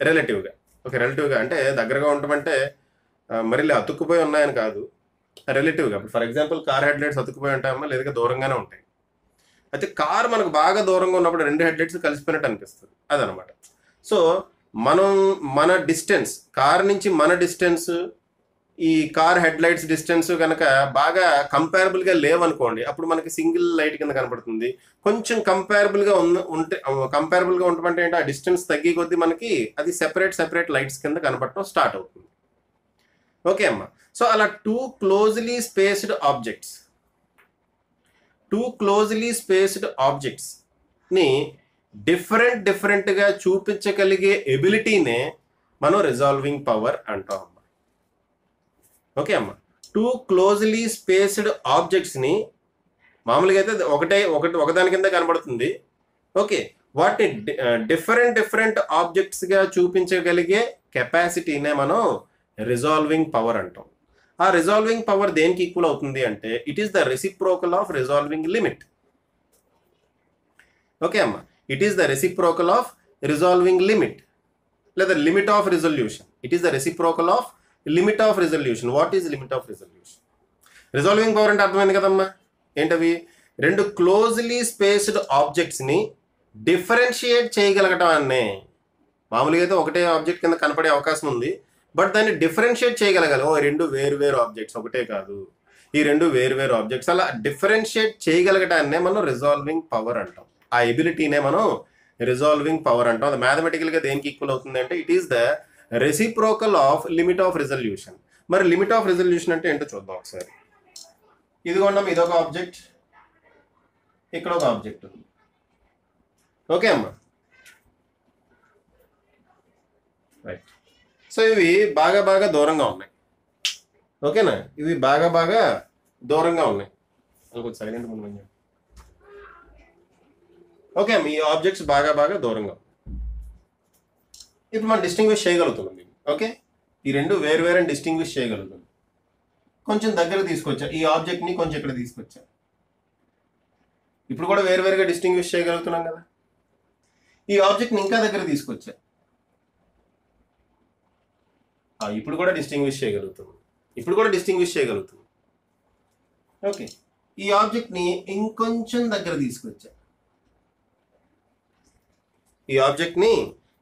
రిలేటివ్గా ఓకే రిలేటివ్గా అంటే దగ్గరగా ఉండటం అంటే మరిలే అతుక్కుపోయి ఉన్నాయని కాదు. రిలేటివ్గా ఇప్పుడు for example car headlights అతుక్కుపోయి ఉంటాయమ్మా లేదా దూరంగానే ఉంటాయి. అయితే కార్ మనకు బాగా దూరంగా ఉన్నప్పుడు రెండు హెడ్ లైట్స్ కలిసిపోయినట్టు అనిపిస్తుంది. అదనమాట. సో మనం మన డిస్టెన్స్ కార్ నుంచి మన డిస్టెన్స్ ఈ కార్ హెడ్ లైట్స్ డిస్టెన్స్ కనుక బాగా కంపేరబుల్గా లేవనుకోండి అప్పుడు మనకి సింగిల్ లైట్ కింద కనపడుతుంది కొంచెం కంపేరబుల్గా ఉన్న ఉంటే కంపారబుల్గా ఉండటం ఉండమంటే ఏంటి? ఆ డిస్టెన్స్ తగ్గి కొద్దీ మనకి అది సెపరేట్ సెపరేట్ లైట్స్ కింద కనపడటం స్టార్ట్ అవుతుంది. ఓకే అమ్మా. సో అలా two closely spaced objects two closely spaced ఆబ్జెక్ట్స్ని different డిఫరెంట్గా చూపించగలిగే ఎబిలిటీనే మనం రిజాల్వింగ్ పవర్ అంటాం. ఓకే అమ్మా. టూ క్లోజ్లీ స్పేస్డ్ ఆబ్జెక్ట్స్ని మామూలుగా అయితే ఒకటే ఒకటి ఒకదాని కింద కనబడుతుంది. ఓకే. వాటిని డిఫరెంట్ డిఫరెంట్ ఆబ్జెక్ట్స్గా చూపించగలిగే కెపాసిటీనే మనం రిజాల్వింగ్ పవర్ అంటాం. ఆ రిజాల్వింగ్ పవర్ దేనికి ఈక్వల్ అవుతుంది అంటే it is the reciprocal of resolving limit okay అమ్మా. It is the reciprocal of resolving limit లేదా limit of resolution it is the reciprocal of limit of resolution what is limit of resolution resolving power అంటే అర్థమైంది కదమ్మా. ఏంటవి? రెండు closely spaced ఆబ్జెక్ట్స్ని differentiate చేయగలగటం అన్నే. మామూలుగా అయితే ఒకటే ఆబ్జెక్ట్ కింద కనపడే అవకాశం ఉంది. బట్ దాన్ని డిఫరెన్షియేట్ చేయగలగాలి. ఓ రెండు వేరు వేరు ఆబ్జెక్ట్స్ ఒకటే కాదు. ఈ రెండు వేరు వేరు ఆబ్జెక్ట్స్ అలా డిఫరెన్షియేట్ చేయగలగటాన్నే మనం రిజాల్వింగ్ పవర్ అంటాం. ఆ ఎబిలిటీనే మనం రిజాల్వింగ్ పవర్ అంటాం. అది మ్యాథమెటికల్గా దేనికి ఈక్వల్ అవుతుంది అంటే it is the reciprocal of limit of resolution మరి లిమిట్ ఆఫ్ రిజల్యూషన్ అంటే ఏంటో చూద్దాం ఒకసారి. ఇదిగోండం ఇదొక ఆబ్జెక్ట్ ఇక్కడ ఒక ఆబ్జెక్ట్ ఓకే అమ్మా? రైట్ సో ఇవి బాగా బాగా దూరంగా ఉన్నాయి. ఓకేనా ఇవి బాగా బాగా దూరంగా ఉన్నాయి. కొంచెం సైలెంట్ ముందు ఓకే అమ్మ ఈ ఆబ్జెక్ట్స్ బాగా బాగా దూరంగా ఇప్పుడు మనం డిస్టింగ్విష్ చేయగలుగుతున్నాం ఓకే ఈ రెండు వేరు వేరే డిస్టింగ్విష్ చేయగలుగుతున్నాం. కొంచెం దగ్గర తీసుకొచ్చా? ఈ ఆబ్జెక్ట్ని కొంచెం ఇక్కడ తీసుకొచ్చా? ఇప్పుడు కూడా వేరువేరుగా డిస్టింగ్విష్ చేయగలుగుతున్నాం కదా? ఈ ఆబ్జెక్ట్ని ఇంకా దగ్గర తీసుకొచ్చా? ఇప్పుడు కూడా డిస్టింగ్విష్ చేయగలుగుతుంది ఇప్పుడు కూడా డిస్టింగ్విష్ చేయగలుగుతుంది ఓకే ఈ ఆబ్జెక్ట్ని ఇంకొంచెం దగ్గర తీసుకొచ్చా? ఈ ఆబ్జెక్ట్ని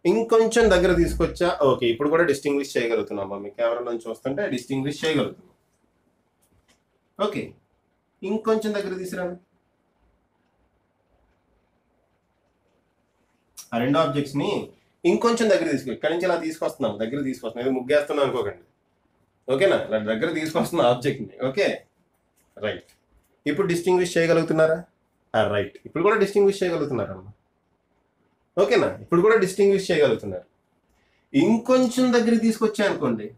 ఇంకొంచెం దగ్గర తీసుకొచ్చా? ఓకే ఇప్పుడు కూడా డిస్టింగ్విష్ చేయగలుగుతున్నాం మీ కెమెరా నుంచి చూస్తుంటే డిస్టింగ్విష్ చేయగలుగుతున్నాం. ఓకే ఇంకొంచెం దగ్గర తీసుకురాను ఆ రెండు ఆబ్జెక్ట్స్ని ఇంకొంచెం దగ్గర తీసుకు ఇక్కడి నుంచి ఇలా తీసుకొస్తున్నాం దగ్గర తీసుకొస్తున్నాం. ఇది ముగ్గేస్తున్నాం అనుకోకండి. ఓకేనా? ఇలా దగ్గర తీసుకొస్తున్న ఆబ్జెక్ట్ని ఓకే? రైట్ ఇప్పుడు డిస్టింగ్విష్ చేయగలుగుతున్నారా? రైట్ ఇప్పుడు కూడా డిస్టింగ్విష్ చేయగలుగుతున్నారా అమ్మా ఓకేనా? ఇప్పుడు కూడా డిస్టింగ్విష్ చేయగలుగుతున్నారు. ఇంకొంచెం దగ్గర తీసుకొచ్చా అనుకోండి.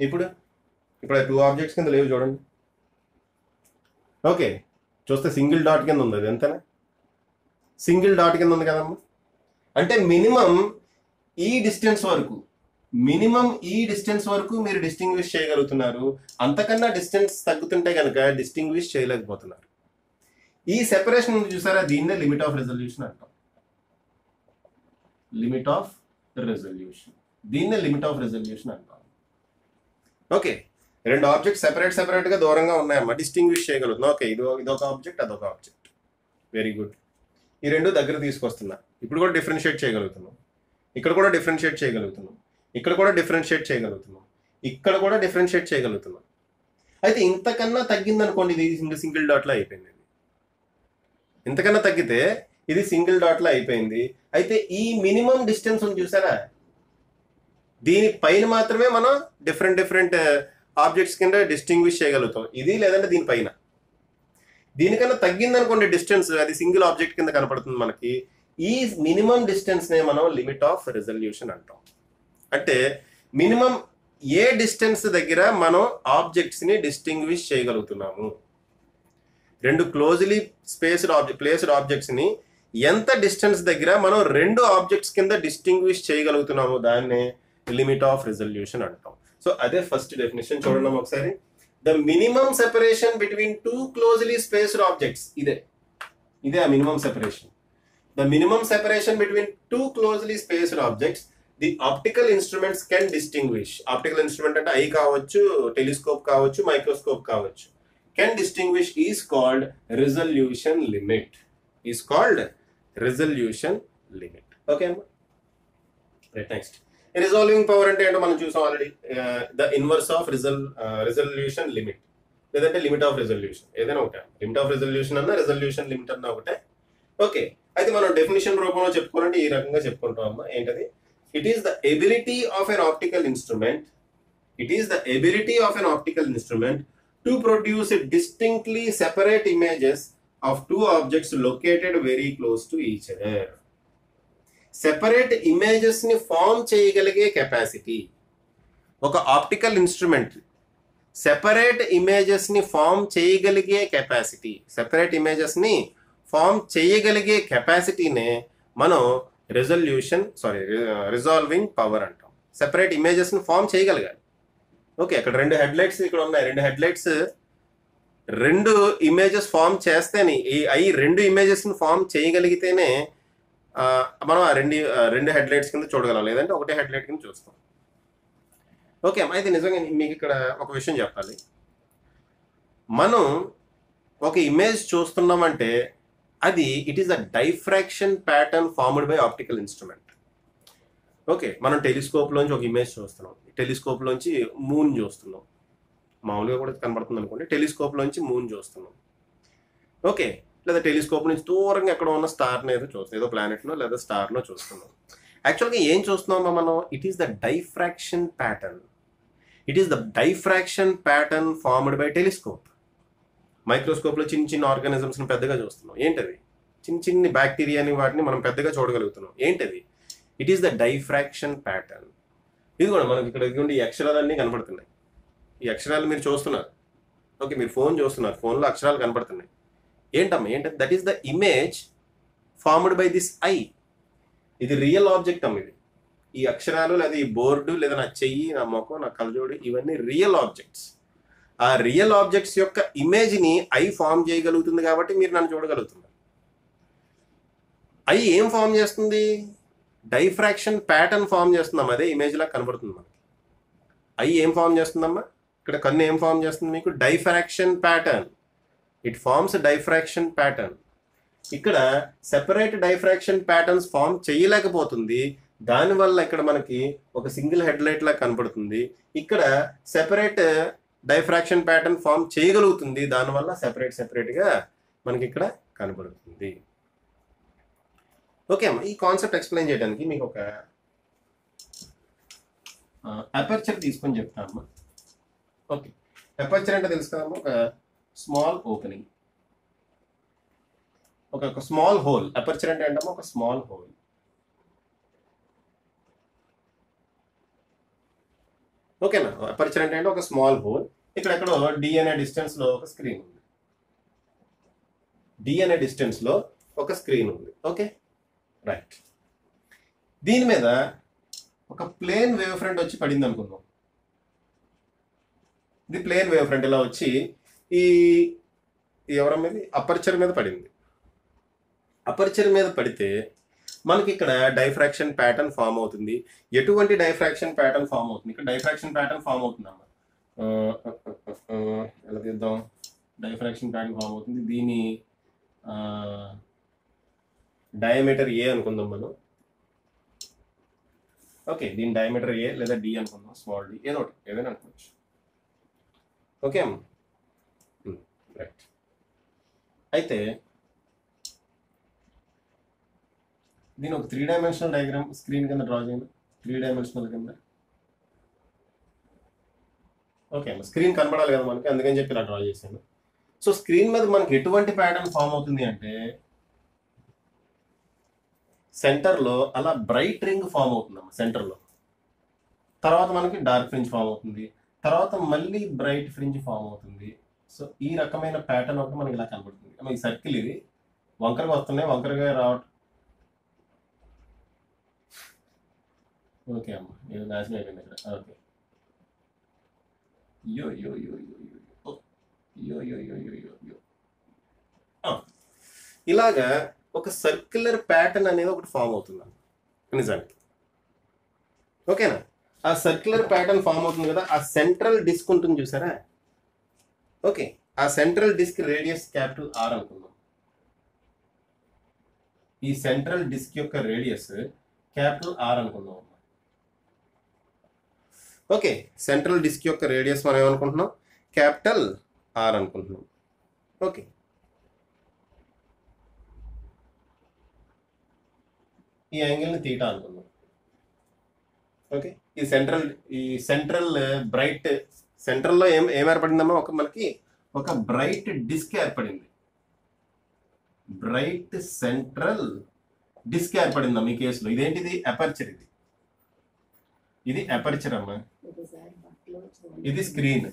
ఇప్పుడు? ఇప్పుడు టూ ఆబ్జెక్ట్స్ కింద లేవు చూడండి. ఓకే. చూస్తే సింగిల్ డాట్ కింద ఉంది అది ఎంతనే సింగిల్ డాట్ కింద ఉంది కదమ్మా. అంటే మినిమం ఈ డిస్టెన్స్ వరకు మినిమం ఈ డిస్టెన్స్ వరకు మీరు డిస్టింగ్విష్ చేయగలుగుతున్నారు. అంతకన్నా డిస్టెన్స్ తగ్గుతుంటే కనుక డిస్టింగ్విష్ చేయలేకపోతున్నారు. ఈ సెపరేషన్ ఉంది చూసారా? దీన్నే లిమిట్ ఆఫ్ రెజల్యూషన్ అంటాం. లిమిట్ ఆఫ్ రెజల్యూషన్ దీన్నే లిమిట్ ఆఫ్ రెజల్యూషన్ అంటాం. ఓకే రెండు ఆబ్జెక్ట్ సెపరేట్ సెపరేట్గా దూరంగా ఉన్నాయమ్మా. డిస్టింగ్విష్ చేయగలుగుతున్నాం. ఓకే ఇది ఇదొక ఆబ్జెక్ట్ అదొక ఆబ్జెక్ట్ వెరీ గుడ్ ఈ రెండు దగ్గర తీసుకొస్తున్నా. ఇప్పుడు కూడా డిఫరెన్షియేట్ చేయగలుగుతున్నాం. ఇక్కడ కూడా డిఫరెన్షియేట్ చేయగలుగుతున్నాం. ఇక్కడ కూడా డిఫరెన్షియేట్ చేయగలుగుతున్నాం. ఇక్కడ కూడా డిఫరెన్షియేట్ చేయగలుగుతున్నాం. అయితే ఇంతకన్నా తగ్గిందనుకోండి ఇది సింగిల్ సింగిల్ డాట్లో అయిపోయింది ఇంతకన్నా తగ్గితే ఇది సింగిల్ డాట్లో అయిపోయింది. అయితే ఈ మినిమం డిస్టెన్స్ ఉంది చూసారా? దీని పైన మాత్రమే మనం డిఫరెంట్ డిఫరెంట్ ఆబ్జెక్ట్స్ కింద డిస్టింగ్విష్ చేయగలుగుతాం. ఇది లేదంటే దీనిపైన దీనికన్నా తగ్గిందనుకోండి డిస్టెన్స్ అది సింగిల్ ఆబ్జెక్ట్ కింద కనపడుతుంది మనకి. ఈ మినిమం డిస్టెన్స్నే మనం లిమిట్ ఆఫ్ రిజల్యూషన్ అంటాం. అంటే మినిమం ఏ డిస్టెన్స్ దగ్గర మనం ఆబ్జెక్ట్స్ని డిస్టింగ్విష్ చేయగలుగుతున్నాము? రెండు క్లోజ్లీ స్పేస్డ్ ఆబ్జెక్ట్ ప్లేస్డ్ ఆబ్జెక్ట్స్ని ఎంత డిస్టెన్స్ దగ్గర మనం రెండు ఆబ్జెక్ట్స్ కింద డిస్టింగ్విష్ చేయగలుగుతున్నాము దాన్నే లిమిట్ ఆఫ్ రిజల్యూషన్ అంటాం. సో అదే ఫస్ట్ డెఫినేషన్ చూడండి ఒకసారి. The minimum separation between two closely spaced objects ఇదే. ఇదే ఆ minimum separation the minimum separation between two closely spaced objects the optical instruments can distinguish optical instrument అంటే eye కావచ్చు telescope కావచ్చు మైక్రోస్కోప్ కావచ్చు. Can distinguish is called resolution limit is called resolution limit okay అమ్మా right next resolving power అంటే ఏంటో మనం చూసాం already the inverse of రిజల్ రిజల్యూషన్ లిమిట్ లేదంటే లిమిట్ ఆఫ్ రిజల్యూషన్ ఏదైనా ఒకటే. లిమిట్ ఆఫ్ రిజల్యూషన్ అన్న రిజల్యూషన్ లిమిట్ అన్న ఒకటే. ఓకే అయితే మనం డెఫినేషన్ రూపంలో చెప్పుకోవాలంటే ఈ రకంగా చెప్పుకుంటాం అమ్మా. ఏంటది? It is the ability of an optical instrument it is the ability of an optical instrument to produce distinctly separate images of two objects located very close to each other. Separate ఇమేజెస్ని form చేయగలిగే capacity ఒక optical instrument separate ఇమేజెస్ని form చేయగలిగే capacity separate ఇమేజెస్ని form చేయగలిగే కెపాసిటీనే మనం resolution sorry resolving power అంటాం separate ఇమేజెస్ని ఫామ్ చేయగలగాలి ఓకే ఇక్కడ రెండు హెడ్ లైట్స్ ఇక్కడ ఉన్నాయి. రెండు హెడ్ లైట్స్ రెండు ఇమేజెస్ ఫామ్ చేస్తేనే ఈ అవి రెండు ఇమేజెస్ని ఫామ్ చేయగలిగితేనే మనం ఆ రెండు రెండు హెడ్ లైట్స్ కింద చూడగలం. లేదంటే ఒకటే హెడ్ లైట్ కింద చూస్తాం. ఓకే అయితే నిజంగా మీకు ఇక్కడ ఒక విషయం చెప్పాలి. మనం ఒక ఇమేజ్ చూస్తున్నామంటే అది it is a diffraction pattern formed by optical instrument okay మనం టెలిస్కోప్లోంచి ఒక ఇమేజ్ చూస్తున్నాం. టెలిస్కోప్ లోంచి మూన్ చూస్తున్నాం. మామూలుగా కూడా కనబడుతుంది అనుకోండి. టెలిస్కోప్ లోంచి మూన్ చూస్తున్నాం. ఓకే. లేదా టెలిస్కోప్ నుంచి దూరంగా ఎక్కడ ఉన్న స్టార్ని ఏదో చూస్తున్నాం. ఏదో ప్లానెట్లో లేదా స్టార్లో చూస్తున్నాం. యాక్చువల్గా ఏం చూస్తున్నామా మనం? It is the diffraction pattern it is the diffraction pattern formed by telescope మైక్రోస్కోప్లో చిన్న చిన్న ఆర్గానిజమ్స్ని పెద్దగా చూస్తున్నాం. ఏంటది? చిన్న చిన్ని బ్యాక్టీరియాని వాటిని మనం పెద్దగా చూడగలుగుతున్నాం. ఏంటది? It is the diffraction pattern ఇది కూడా మనకి ఇక్కడ ఇదిగోండి ఈ అక్షరాలన్నీ కనపడుతున్నాయి ఈ అక్షరాలు మీరు చూస్తున్నారు. ఓకే మీరు ఫోన్ చూస్తున్నారు. ఫోన్లో అక్షరాలు కనపడుతున్నాయి ఏంటమ్మా ఏంటంటే that is the image formed by this eye ఇది రియల్ ఆబ్జెక్ట్ అమ్మ ఇది. ఈ అక్షరాలు లేదా ఈ బోర్డు లేదా నా చెయ్యి నా ముఖం నా కలజోడు ఇవన్నీ రియల్ ఆబ్జెక్ట్స్ ఆ రియల్ ఆబ్జెక్ట్స్ యొక్క ఇమేజ్ని ఐ ఫామ్ చేయగలుగుతుంది కాబట్టి మీరు నన్ను చూడగలుగుతున్నారు. ఐ ఏం ఫామ్ చేస్తుంది? డైఫ్రాక్షన్ ప్యాటర్న్ ఫామ్ చేస్తుందమ్మా అదే ఇమేజ్లా కనబడుతుంది మనకి. ఐ ఏం ఫామ్ చేస్తుందమ్మా? ఇక్కడ కన్ను ఏం ఫామ్ చేస్తుంది మీకు? Diffraction pattern. It forms diffraction pattern ఇక్కడ సెపరేట్ డైఫ్రాక్షన్ ప్యాటర్న్స్ ఫామ్ చేయలేకపోతుంది. దానివల్ల ఇక్కడ మనకి ఒక సింగిల్ హెడ్ లైట్ లా కనబడుతుంది. ఇక్కడ సెపరేట్ డైఫ్రాక్షన్ ప్యాటర్న్ ఫామ్ చేయగలుగుతుంది. దానివల్ల సెపరేట్ సెపరేట్గా మనకి ఇక్కడ కనబడుతుంది. ఓకే అమ్మా ఈ కాన్సెప్ట్ ఎక్స్ప్లెయిన్ చేయడానికి మీకు ఒక అపర్చర్ తీసుకొని చెప్తానమ్మా ఓకే. అపర్చర్ అంటే తెలుసు కదమ్మా ఒక స్మాల్ ఓపెనింగ్ ఒక ఒక స్మాల్ హోల్ అపర్చర్ అంటే ఏంటమ్మా ఒక స్మాల్ హోల్ ఓకేనా అపర్చర్ అంటే అంటే ఒక స్మాల్ హోల్ ఇక్కడ ఎక్కడో డి అనే డిస్టెన్స్లో ఒక స్క్రీన్ ఉంది. డి అనే డిస్టెన్స్లో ఒక స్క్రీన్ ఉంది. ఓకే? రైట్ దీని మీద ఒక ప్లేన్ వేవ్ ఫ్రంట్ వచ్చి పడింది అనుకుందాం. ఇది ప్లేన్ వేవ్ ఫ్రంట్ ఇలా వచ్చి ఈ ఈ మీద? అపర్చర్ మీద పడింది. అపర్చర్ మీద పడితే మనకి ఇక్కడ డైఫ్రాక్షన్ ప్యాటర్న్ ఫామ్ అవుతుంది. ఎటువంటి డైఫ్రాక్షన్ ప్యాటర్న్ ఫామ్ అవుతుంది? ఇక్కడ డైఫ్రాక్షన్ ప్యాటర్న్ ఫామ్ అవుతుంది ఎలా తీద్దాం? డైఫ్రాక్షన్ ప్యాటర్న్ ఫామ్ అవుతుంది. దీని డయామీటర్ ఏ అనుకుందాం మనం. ఓకే దీని డయామీటర్ ఏ లేదా డి అనుకుందాం స్మాల్ డి ఏదో ఒకటి ఏదైనా అనుకోవచ్చు ఓకే అమ్మా. రైట్ hmm, అయితే దీని ఒక త్రీ డైమెన్షనల్ డయాగ్రామ్ స్క్రీన్ కింద డ్రా చేయండి. త్రీ డైమెన్షనల్ కింద. ఓకే అమ్మ స్క్రీన్ కనబడాలి కదా మనకి అందుకని చెప్పి ఇలా డ్రా చేశాను. సో స్క్రీన్ మీద మనకి ఎటువంటి ప్యాటర్న్ ఫామ్ అవుతుంది అంటే సెంటర్లో అలా బ్రైట్ రింగ్ ఫామ్ అవుతుంది సెంటర్లో. తర్వాత మనకి డార్క్ ఫ్రింజ్ ఫామ్ అవుతుంది. తర్వాత మళ్ళీ బ్రైట్ ఫ్రింజ్ ఫామ్ అవుతుంది. సో ఈ రకమైన ప్యాటర్న్ ఒకటి మనకి ఇలా కనబడుతుంది. ఈ సర్కిల్ ఇది. వంకరగా వస్తున్నాయి వంకరగా రావటం. ఓకే అమ్మ ఇది నాశనం అయిపోయింది ఇక్కడ. ఓకే. యో యో యో యో యో యో యో యో యో యో యో ఇలాగా ఒక సర్క్యులర్ ప్యాటర్న్ అనేది ఒకటి ఫామ్ అవుతుంది నిజానికి. ఓకేనా? ఆ సర్క్యులర్ ప్యాటర్న్ ఫామ్ అవుతుంది కదా ఆ సెంట్రల్ డిస్క్ ఉంటుంది చూసారా? ఓకే ఆ central disc radius capital R అనుకుందాం. ఈ సెంట్రల్ డిస్క్ యొక్క రేడియస్ క్యాపిటల్ ఆర్ అనుకుందాం ఓకే సెంట్రల్ డిస్క్ యొక్క రేడియస్ మనం ఏమనుకుంటున్నాం? క్యాపిటల్ ఆర్ అనుకుంటున్నాం. ఓకే. ఈ యాంగిల్ని తీటా అనుకుందాం. ఓకే ఈ సెంట్రల్ ఈ సెంట్రల్ బ్రైట్ సెంట్రల్లో ఏం ఏం ఏర్పడిందమ్మా? ఒక మనకి ఒక బ్రైట్ డిస్క్ ఏర్పడింది. బ్రైట్ సెంట్రల్ డిస్క్ ఏర్పడిందమ్మా ఈ కేసులో ఇదేంటిది? అపర్చర్ ఇది. ఇది అపర్చర్ అమ్మా. ఇది స్క్రీన్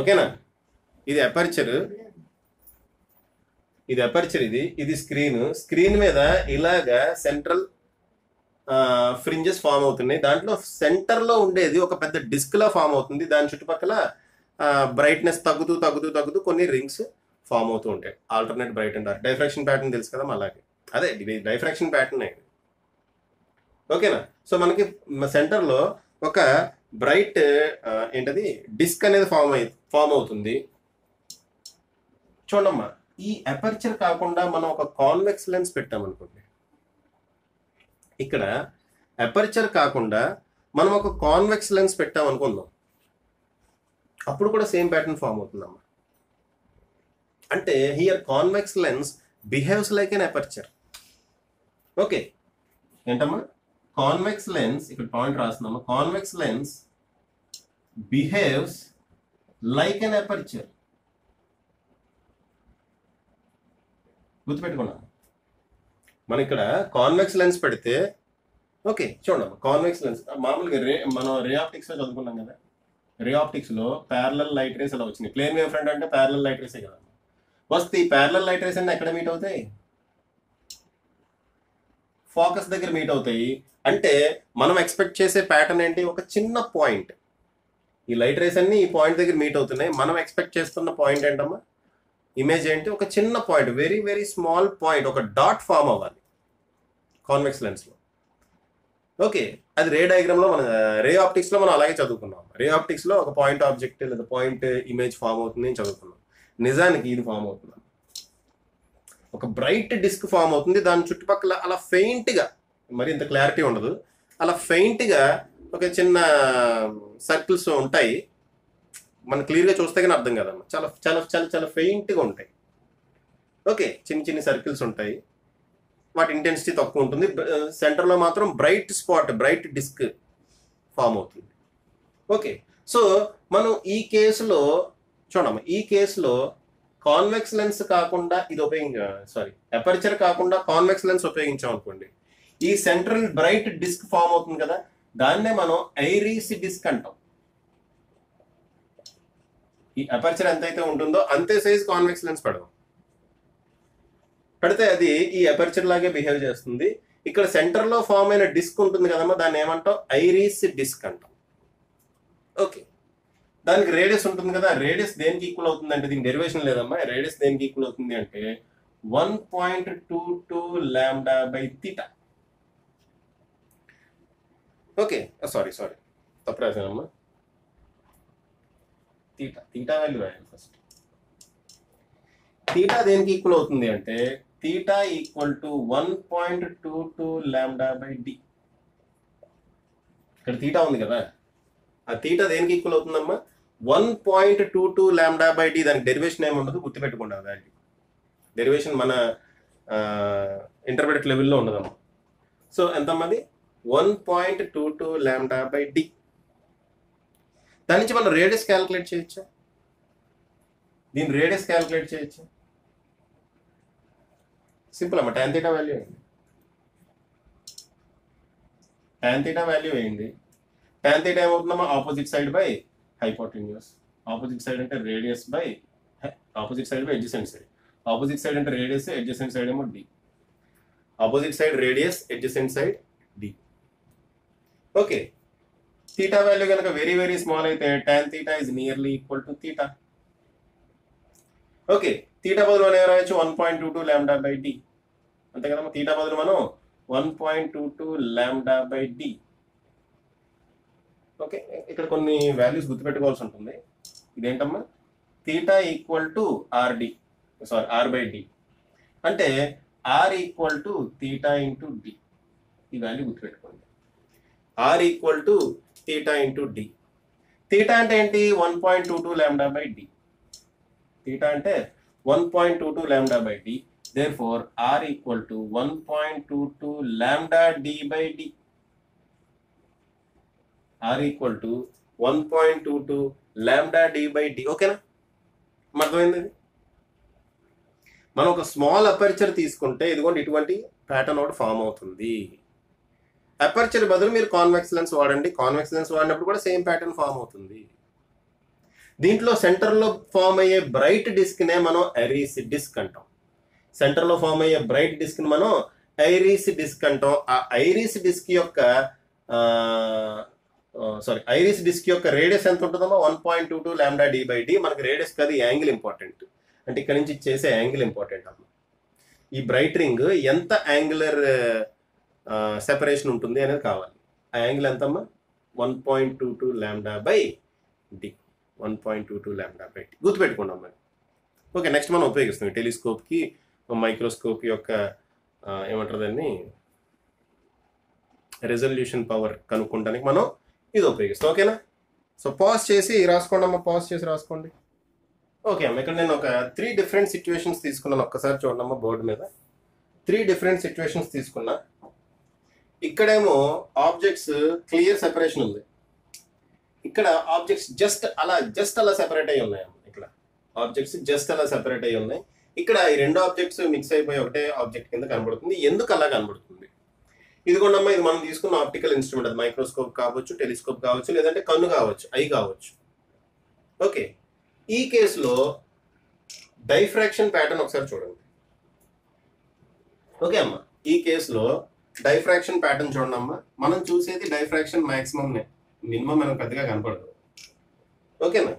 ఓకేనా ఇది అపర్చర్ ఇది అపర్చర్ ఇది. ఇది స్క్రీన్ స్క్రీన్ మీద ఇలాగా సెంట్రల్ ఫ్రింజెస్ ఫామ్ అవుతున్నాయి. దాంట్లో సెంటర్లో ఉండేది ఒక పెద్ద డిస్క్లో ఫామ్ అవుతుంది. దాని చుట్టుపక్కల బ్రైట్నెస్ తగ్గుతూ తగ్గుతూ తగ్గుతూ కొన్ని రింగ్స్ ఫామ్ అవుతూ ఉంటాయి. Alternate bright and dark diffraction pattern తెలుసు కదా అలాగే అదే ఇది డైఫ్రాక్షన్ ప్యాటర్న్ అయింది ఓకేనా? సో మనకి సెంటర్లో ఒక బ్రైట్ ఏంటది? డిస్క్ అనేది ఫామ్ అయి ఫామ్ అవుతుంది. చూడమ్మా. ఈ అపర్చర్ కాకుండా మనం ఒక కాన్వెక్స్ లెన్స్ పెట్టామనుకోండి. ఇక్కడ అపర్చర్ కాకుండా మనం ఒక కాన్వెక్స్ లెన్స్ పెట్టామనుకుందాం. అప్పుడు కూడా సేమ్ ప్యాటర్న్ ఫామ్ అవుతుందమ్మా. అంటే here convex lens behaves like an aperture okay. ఏంటమ్మా? కాన్వెక్స్ లెన్స్ ఇక్కడ పాయింట్ రాస్తున్నాము convex lens behaves like an aperture గుర్తుపెట్టుకున్నాం మనం ఇక్కడ కాన్వెక్స్ లెన్స్ పెడితే ఓకే చూడండి కాన్వెక్స్ లెన్స్ మామూలుగా రే మనం రే ఆప్టిక్స్లో చదువుకున్నాం కదా. రే ఆప్టిక్స్లో ప్యారలల్ లైట్ రేస్ అలా వచ్చినాయి? ప్లేన్ వేవ్ ఫ్రంట్ అంటే ప్యారలల్ లైట్ రేసే కదా. వస్తే ఈ ప్యారలల్ లైట్ రేస్ అన్నీ ఎక్కడ మీట్ అవుతాయి? ఫోకస్ దగ్గర మీట్ అవుతాయి. అంటే మనం ఎక్స్పెక్ట్ చేసే ప్యాటర్న్ ఏంటి? ఒక చిన్న పాయింట్ ఈ లైట్ రేస్ అన్ని ఈ పాయింట్ దగ్గర మీట్ అవుతున్నాయి. మనం ఎక్స్పెక్ట్ చేస్తున్న పాయింట్ ఏంటమ్మా? ఇమేజ్ ఏంటి? ఒక చిన్న point very very small point ఒక డాట్ ఫామ్ అవ్వాలి. కాన్వెక్స్ లెన్స్లో ఓకే అది రే డయాగ్రామ్లో మనం మన రే ఆప్టిక్స్లో మనం అలాగే చదువుకున్నాం. రే ఆప్టిక్స్లో ఒక పాయింట్ ఆబ్జెక్ట్ లేదా పాయింట్ ఇమేజ్ ఫామ్ అవుతుంది అని చదువుకున్నాం. నిజానికి ఇది ఫామ్ అవుతుంది. ఒక బ్రైట్ డిస్క్ ఫామ్ అవుతుంది. దాని చుట్టుపక్కల అలా ఫెయింట్గా మరి ఇంత క్లారిటీ ఉండదు. అలా ఫెయింట్గా ఒక చిన్న సర్కిల్స్ ఉంటాయి. మనం క్లియర్గా చూస్తే కానీ అర్థం కాదమ్మా. చాలా చాలా చాలా చాలా ఫెయింట్గా ఉంటాయి. ఓకే చిన్న చిన్న సర్కిల్స్ ఉంటాయి. వాటి ఇంటెన్సిటీ తక్కువ ఉంటుంది. సెంటర్లో uh, మాత్రం bright spot bright disc form అవుతుంది. ఓకే సో మనం ఈ కేసులో చూడమ్మా ఈ కేసులో కాన్వెక్స్ లెన్స్ కాకుండా ఇది ఉపయోగించ సారీ అపర్చర్ కాకుండా కాన్వెక్స్ లెన్స్ ఉపయోగించాం అనుకోండి. ఈ సెంట్రల్ బ్రైట్ డిస్క్ ఫామ్ అవుతుంది కదా. దాన్నే మనం ఐరీస్ డిస్క్ అంటాం. ఈ అపర్చర్ ఎంతైతే ఉంటుందో అంతే సైజ్ కాన్వెక్స్ లెన్స్ పెడదాం. పెడితే అది ఈ అపర్చర్ లాగే బిహేవ్ చేస్తుంది. ఇక్కడ సెంటర్లో ఫామ్ అయిన డిస్క్ ఉంటుంది కదమ్మా దాన్ని ఏమంటాం? ఐరీస్ డిస్క్ అంటాం. ఓకే దానికి రేడియస్ ఉంటుంది కదా రేడియస్ దేనికి ఈక్వల్ అవుతుంది అంటే దీని డెరివేషన్ లేదమ్మా. రేడియస్ దేనికి ఈక్వల్ అవుతుంది అంటే one point two two lambda by theta okay sorry sorry తప్పు రాశానమ్మా. తీటా తీటా వాల్యూ రాయాలి ఫస్ట్ తీటా దేనికి ఈక్వల్ అవుతుంది అంటే theta equal to one point two two lambda by D ఇక్కడ తీటా ఉంది కదా? ఆ తీటా దేనికి ఈక్వల్ అవుతుందమ్మా? One point two two lambda by D దానికి డెరివేషన్ ఏమి ఉండదు గుర్తుపెట్టుకోండి ఆ వాల్యూ డెరివేషన్ మన ఇంటర్మీడియట్ లెవెల్లో ఉండదమ్మా. సో ఎంతమంది one point two two lambda by D దాని నుంచి మనం రేడియస్ క్యాలిక్యులేట్ చేయొచ్చా? దీని రేడియస్ క్యాలిక్యులేట్ చేయొచ్చా? సింపుల్ అమ్మా టెన్ తీటా వాల్యూ ఏంటి? టెన్ తీటా వాల్యూ వేయండి tan theta ఏమవుతుందమ్మా? Opposite side by hypotenuse opposite side అంటే radius by opposite side by adjacent side opposite side అంటే రేడియస్ ఎడ్జసెంట్ సైడ్ ఏమో D opposite side radius adjacent side D okay theta value కనుక very very small అయితే tan theta is nearly equal to theta okay theta బదులు మనం ఏం రాయొచ్చు? One point two two lambda by D అంతే కదమ్మా theta బదులు మనం one point two two lambda by D okay ఇక్కడ కొన్ని వాల్యూస్ గుర్తుపెట్టుకోవాల్సి ఉంటుంది. ఇదేంటమ్మా? Theta equal to R D sorry R by D అంటే R equal to theta into D ఈ వాల్యూ గుర్తుపెట్టుకోండి. R equal to theta into D theta అంటే ఏంటి? One point two two lambda by D theta అంటే one point two two lambda by D therefore R equal to one point two two lambda D by D R equal to one point two two lambda D by D ఓకేనా అర్థమైంది? మనం ఒక small aperture తీసుకుంటే ఇదిగోండి ఇటువంటి pattern ఒకటి form అవుతుంది. Aperture బదులు మీరు కాన్వెక్స్ లెన్స్ వాడండి. కాన్వెక్స్ లెన్స్ వాడినప్పుడు కూడా సేమ్ ప్యాటర్న్ ఫామ్ అవుతుంది. దీంట్లో సెంటర్లో ఫామ్ అయ్యే బ్రైట్ డిస్క్ నే మనం ఐరీస్ డిస్క్ అంటాం. సెంటర్లో ఫామ్ అయ్యే బ్రైట్ డిస్క్ని మనం ఐరీస్ డిస్క్ అంటాం. ఆ ఐరీస్ డిస్క్ యొక్క సారీ ఐరిస్ డిస్క్ యొక్క రేడియస్ ఎంత ఉంటుందమ్మా? One point two two lambda D by D మనకి రేడియస్ కాదు యాంగిల్ ఇంపార్టెంట్ అంటే ఇక్కడ నుంచి చేసే యాంగిల్ ఇంపార్టెంట్ అమ్మ. ఈ బ్రైట్ రింగ్ ఎంత యాంగులర్ సెపరేషన్ ఉంటుంది అనేది కావాలి. ఆ యాంగిల్ ఎంతమ్మా? One point two two lambda by D one point two two lambda by D గుర్తుపెట్టుకోండి అమ్మాయి ఓకే నెక్స్ట్ మనం ఉపయోగిస్తాం. టెలిస్కోప్కి మైక్రోస్కోప్ యొక్క ఏమంటారు దాన్ని? రెజల్యూషన్ పవర్ కనుక్కోవడానికి మనం ఇది ఉపయోగిస్తాం. ఓకేనా సో పాజ్ చేసి రాసుకోండి అమ్మా పాజ్ చేసి రాసుకోండి. ఓకే అమ్మ ఇక్కడ నేను ఒక త్రీ డిఫరెంట్ సిచ్యువేషన్స్ తీసుకున్నాను. ఒక్కసారి చూడండి అమ్మా బోర్డు మీద. త్రీ డిఫరెంట్ సిచ్యువేషన్స్ తీసుకున్నా. ఇక్కడేమో ఆబ్జెక్ట్స్ క్లియర్ సెపరేషన్ ఉంది. ఇక్కడ ఆబ్జెక్ట్స్ జస్ట్ అలా జస్ట్ అలా సెపరేట్ అయి ఉన్నాయి ఇక్కడ. ఆబ్జెక్ట్స్ జస్ట్ అలా సెపరేట్ అయి ఉన్నాయి. ఇక్కడ ఈ రెండు ఆబ్జెక్ట్స్ మిక్స్ అయిపోయి ఒకటే ఆబ్జెక్ట్ కింద కనబడుతుంది. ఎందుకు అలా కనబడుతుంది? ఇదిగోండమ్మా ఇది మనం తీసుకున్న ఆప్టికల్ ఇన్స్ట్రుమెంట్ అది మైక్రోస్కోప్ కావచ్చు టెలిస్కోప్ కావచ్చు లేదంటే కన్ను కావచ్చు ఐ కావచ్చు. ఓకే ఈ కేసులో డైఫ్రాక్షన్ ప్యాటర్న్ ఒకసారి చూడండి. ఓకే అమ్మా. ఈ కేసులో డైఫ్రాక్షన్ ప్యాటర్న్ చూడండి అమ్మా మనం చూసేది డైఫ్రాక్షన్ మాక్సిమం మినిమం మనకు పెద్దగా కనపడదు. ఓకేనా?